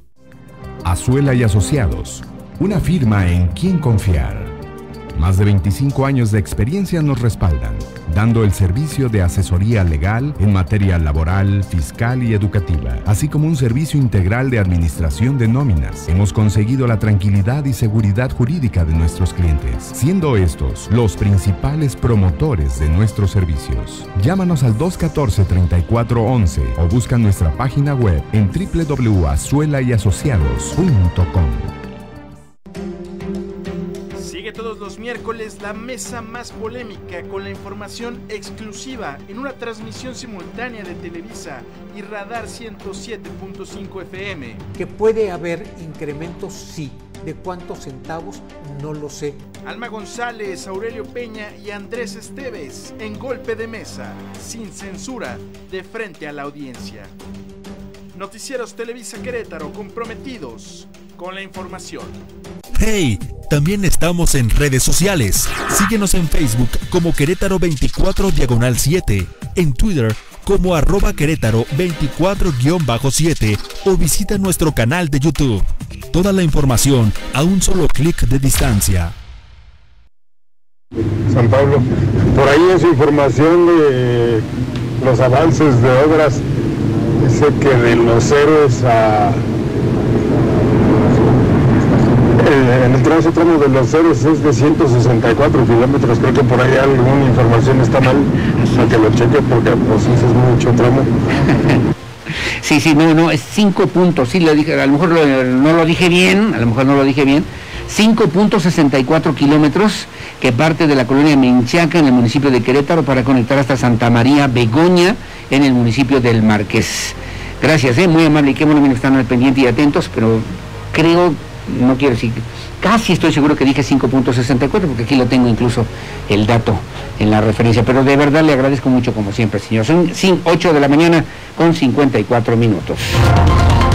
Azuela y Asociados, una firma en quien confiar. Más de 25 años de experiencia nos respaldan dando el servicio de asesoría legal en materia laboral, fiscal y educativa, así como un servicio integral de administración de nóminas. Hemos conseguido la tranquilidad y seguridad jurídica de nuestros clientes, siendo estos los principales promotores de nuestros servicios. Llámanos al 214-3411 o busca nuestra página web en www.azuelayasociados.com. miércoles la mesa más polémica con la información exclusiva en una transmisión simultánea de Televisa y Radar 107.5 FM. Que puede haber incrementos, sí. ¿De cuántos centavos? No lo sé. Alma González, Aurelio Peña y Andrés Esteves en golpe de mesa, sin censura, de frente a la audiencia. Noticieros Televisa Querétaro comprometidos con la información. ¡Hey! También estamos en redes sociales. Síguenos en Facebook como Querétaro 24 Diagonal 7, en Twitter como arroba Querétaro 24-7 o visita nuestro canal de YouTube. Toda la información a un solo clic de distancia. San Pablo, por ahí es información de los avances de obras. Dice que de los héroes a en el tramo tramo de los ceros es de 164 kilómetros. Creo que por ahí alguna información está mal. Para que lo cheque porque pues es mucho tramo. Sí, sí, no, no, es 5 puntos, sí, lo dije, a lo mejor no lo dije bien, a lo mejor no lo dije bien, 5.64 kilómetros que parte de la colonia Menchaca en el municipio de Querétaro para conectar hasta Santa María Begoña en el municipio del Marqués. Gracias, ¿eh? muy amable y qué bueno que están al pendiente y atentos, pero creo no quiero decir, casi estoy seguro que dije 5.64, porque aquí lo tengo incluso el dato en la referencia, pero de verdad le agradezco mucho como siempre, señor. Son 8 de la mañana con 54 minutos.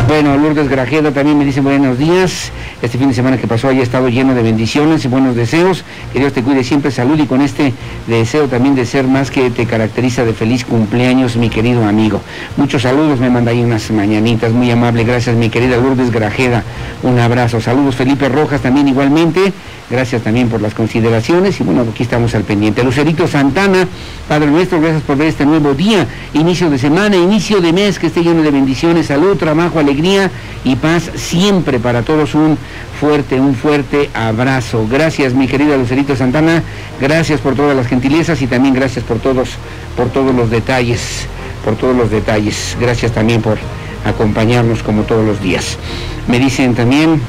Bueno, Lourdes Grajeda también me dice buenos días. Este fin de semana que pasó haya estado lleno de bendiciones y buenos deseos. Que Dios te cuide siempre, salud y con este deseo también de ser más que te caracteriza de feliz cumpleaños, mi querido amigo. Muchos saludos, me manda ahí unas mañanitas, muy amable. Gracias, mi querida Lourdes Grajeda. Un abrazo. Saludos, Felipe Rojas también igualmente. Gracias también por las consideraciones y bueno, aquí estamos al pendiente. Lucerito Santana, Padre nuestro, gracias por ver este nuevo día, inicio de semana, inicio de mes, que esté lleno de bendiciones, salud, trabajo, alegría y paz siempre para todos. Un fuerte, un fuerte abrazo. Gracias, mi querida Lucerito Santana, gracias por todas las gentilezas y también gracias por todos, por todos los detalles, por todos los detalles. Gracias también por acompañarnos como todos los días. Me dicen también,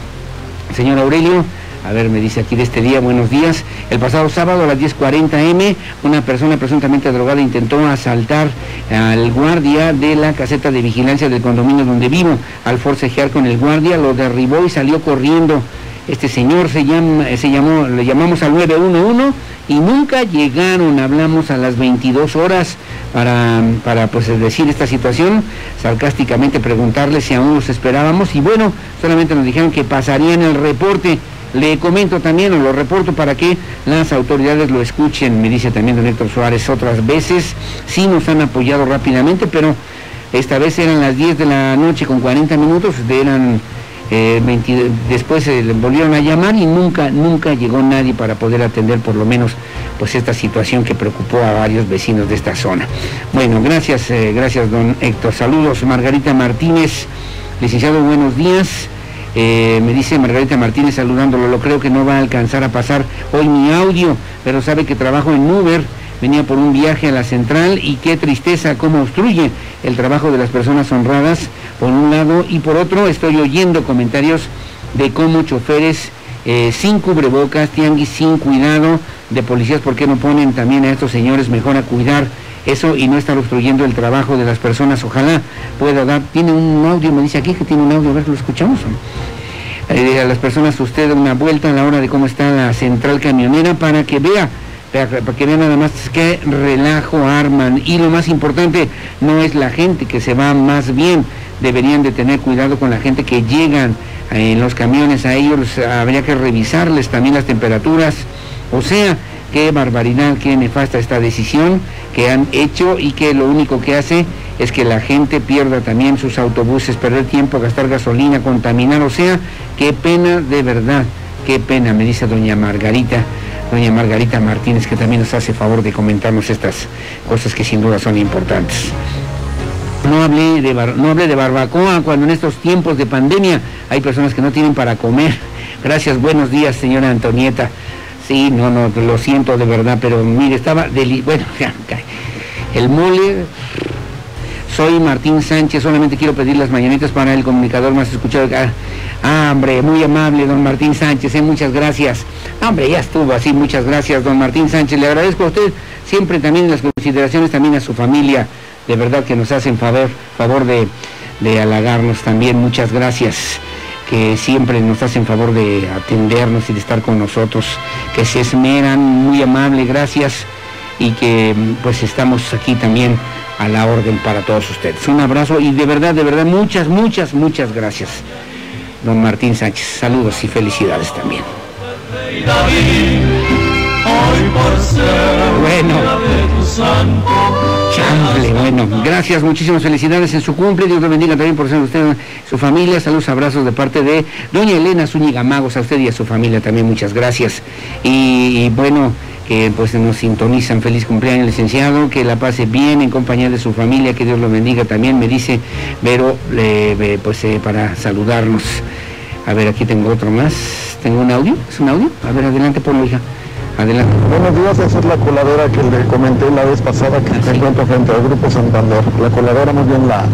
señor Aurelio, a ver, me dice aquí de este día, buenos días. El pasado sábado a las 10.40 m, una persona presuntamente drogada intentó asaltar al guardia de la caseta de vigilancia del condominio donde vivo. Al forcejear con el guardia, lo derribó y salió corriendo. Este señor se, llama, se llamó, le llamamos al 911 y nunca llegaron. Hablamos a las 22 horas para, para pues, decir esta situación, sarcásticamente preguntarle si aún los esperábamos y bueno, solamente nos dijeron que pasarían el reporte. Le comento también o lo reporto para que las autoridades lo escuchen, me dice también don Héctor Suárez otras veces, sí nos han apoyado rápidamente, pero esta vez eran las 10 de la noche con 40 minutos, eran eh, después se volvieron a llamar y nunca, nunca llegó nadie para poder atender por lo menos pues esta situación que preocupó a varios vecinos de esta zona. Bueno, gracias, eh, gracias don Héctor. Saludos, Margarita Martínez, licenciado, buenos días. Eh, me dice Margarita Martínez saludándolo, lo creo que no va a alcanzar a pasar hoy mi audio, pero sabe que trabajo en Uber, venía por un viaje a la central y qué tristeza cómo obstruye el trabajo de las personas honradas por un lado y por otro estoy oyendo comentarios de cómo choferes eh, sin cubrebocas, tianguis sin cuidado, de policías, ¿por qué no ponen también a estos señores mejor a cuidar eso y no estar obstruyendo el trabajo de las personas? Ojalá pueda dar, tiene un audio, me dice aquí que tiene un audio, a ver, lo escuchamos. Eh, a las personas usted una vuelta a la hora de cómo está la central camionera para que vea para que vean nada más qué relajo arman. Y lo más importante no es la gente que se va más bien. Deberían de tener cuidado con la gente que llegan en los camiones. A ellos habría que revisarles también las temperaturas. O sea qué barbaridad qué nefasta esta decisión que han hecho y que lo único que hace es que la gente pierda también sus autobuses, perder tiempo, gastar gasolina, contaminar, o sea, qué pena de verdad, qué pena, me dice doña Margarita, doña Margarita Martínez, que también nos hace favor de comentarnos estas cosas que sin duda son importantes. No hablé, de no hablé de barbacoa cuando en estos tiempos de pandemia hay personas que no tienen para comer. Gracias, buenos días, señora Antonieta. Sí, no, no, lo siento de verdad, pero mire, estaba deli bueno, el mole Soy Martín Sánchez, solamente quiero pedir las mañanitas para el comunicador más escuchado acá. Ah, hombre, muy amable, don Martín Sánchez, eh, muchas gracias. Ah, hombre, ya estuvo así, muchas gracias, don Martín Sánchez. Le agradezco a usted siempre también las consideraciones, también a su familia, de verdad que nos hacen favor, favor de, de halagarnos también, muchas gracias que siempre nos hacen favor de atendernos y de estar con nosotros, que se esmeran, muy amable, gracias, y que pues estamos aquí también a la orden para todos ustedes. Un abrazo y de verdad, de verdad, muchas, muchas, muchas gracias, don Martín Sánchez. Saludos y felicidades también. Bueno. Bueno, gracias, muchísimas felicidades en su cumple, Dios lo bendiga también por ser usted, su familia, saludos, abrazos de parte de doña Elena Zúñiga Magos, a usted y a su familia también, muchas gracias. Y, bueno, que pues nos sintonizan, feliz cumpleaños licenciado, que la pase bien en compañía de su familia, que Dios lo bendiga también, me dice Vero, pues eh, para saludarnos. A ver, aquí tengo otro más, tengo un audio, ¿es un audio? A ver, adelante, por hija. Adelante. Buenos días, esa es la coladera que le comenté la vez pasada que se encuentra frente al Grupo Santander. La coladera más bien la...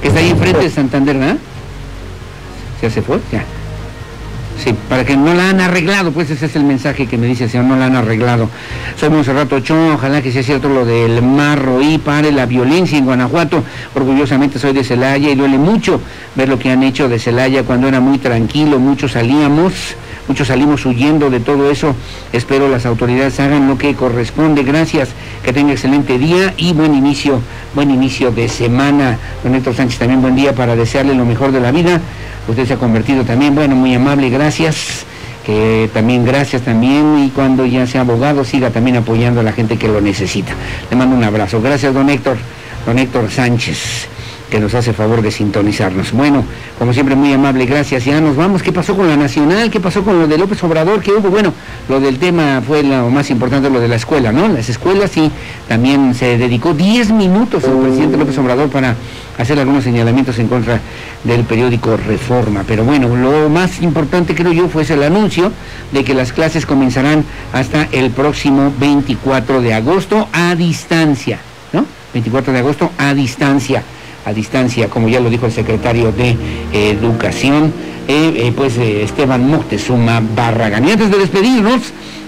Que está ahí enfrente de Santander, ¿verdad? ¿Ya se fue? Ya. Sí, para que no la han arreglado, pues ese es el mensaje que me dice el señor, no la han arreglado. Soy Monserrat Ochón, ojalá que sea cierto lo del marro y pare la violencia en Guanajuato. Orgullosamente soy de Celaya y duele mucho ver lo que han hecho de Celaya cuando era muy tranquilo, muchos salíamos Muchos salimos huyendo de todo eso. Espero las autoridades hagan lo que corresponde. Gracias. Que tenga excelente día y buen inicio, buen inicio de semana. Don Héctor Sánchez, también buen día para desearle lo mejor de la vida. Usted se ha convertido también, bueno, muy amable, gracias. Que también gracias también y cuando ya sea abogado siga también apoyando a la gente que lo necesita. Le mando un abrazo. Gracias, don Héctor, don Héctor Sánchez que nos hace favor de sintonizarnos. Bueno, como siempre, muy amable, gracias. Ya nos vamos. ¿Qué pasó con la Nacional? ¿Qué pasó con lo de López Obrador? ¿Qué hubo? Bueno, lo del tema fue lo más importante, lo de la escuela, ¿no? Las escuelas sí, también se dedicó 10 minutos el presidente López Obrador para hacer algunos señalamientos en contra del periódico Reforma. Pero bueno, lo más importante creo yo fue el anuncio de que las clases comenzarán hasta el próximo 24 de agosto a distancia, ¿no? 24 de agosto a distancia a distancia, como ya lo dijo el secretario de Educación, eh, eh, pues eh, Esteban Moctezuma Barragán. Y antes de despedirnos,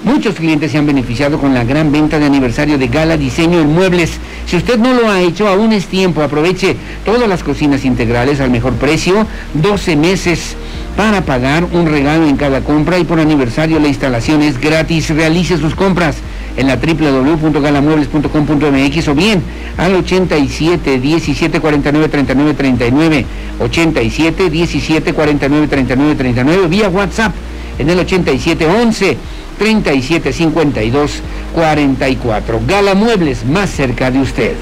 muchos clientes se han beneficiado con la gran venta de aniversario de Gala Diseño en Muebles. Si usted no lo ha hecho, aún es tiempo. Aproveche todas las cocinas integrales al mejor precio, 12 meses para pagar un regalo en cada compra y por aniversario la instalación es gratis. Realice sus compras en la www.galamuebles.com.mx o bien al 87 17 49 39 39 87 17 49 39 39 vía WhatsApp en el 87 11 37 52 44 Gala Muebles más cerca de usted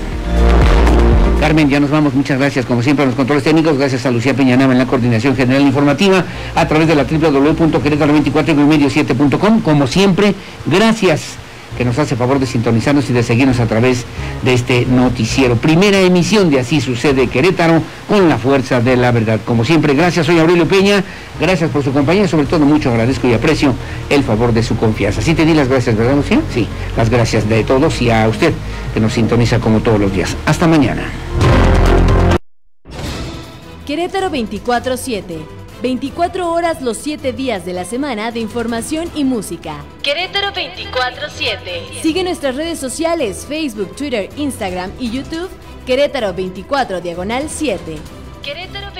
Carmen, ya nos vamos. Muchas gracias, como siempre, a los controles técnicos. Gracias a Lucía Peñanama en la coordinación general informativa a través de la www.querétaro24y7.com. Como siempre, gracias que nos hace favor de sintonizarnos y de seguirnos a través de este noticiero. Primera emisión de Así sucede Querétaro con la fuerza de la verdad. Como siempre, gracias, soy Aurelio Peña, gracias por su compañía sobre todo mucho agradezco y aprecio el favor de su confianza. Sí te di las gracias, ¿verdad, Lucía? Sí, las gracias de todos y a usted que nos sintoniza como todos los días. Hasta mañana. Querétaro 24-7 24 horas los 7 días de la semana de información y música. Querétaro 24-7. Sigue nuestras redes sociales, Facebook, Twitter, Instagram y YouTube. Querétaro 24 Diagonal 7. Querétaro 24-7.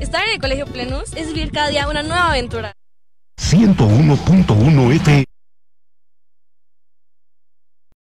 Estar en el Colegio Plenus es vivir cada día una nueva aventura. 101.1 F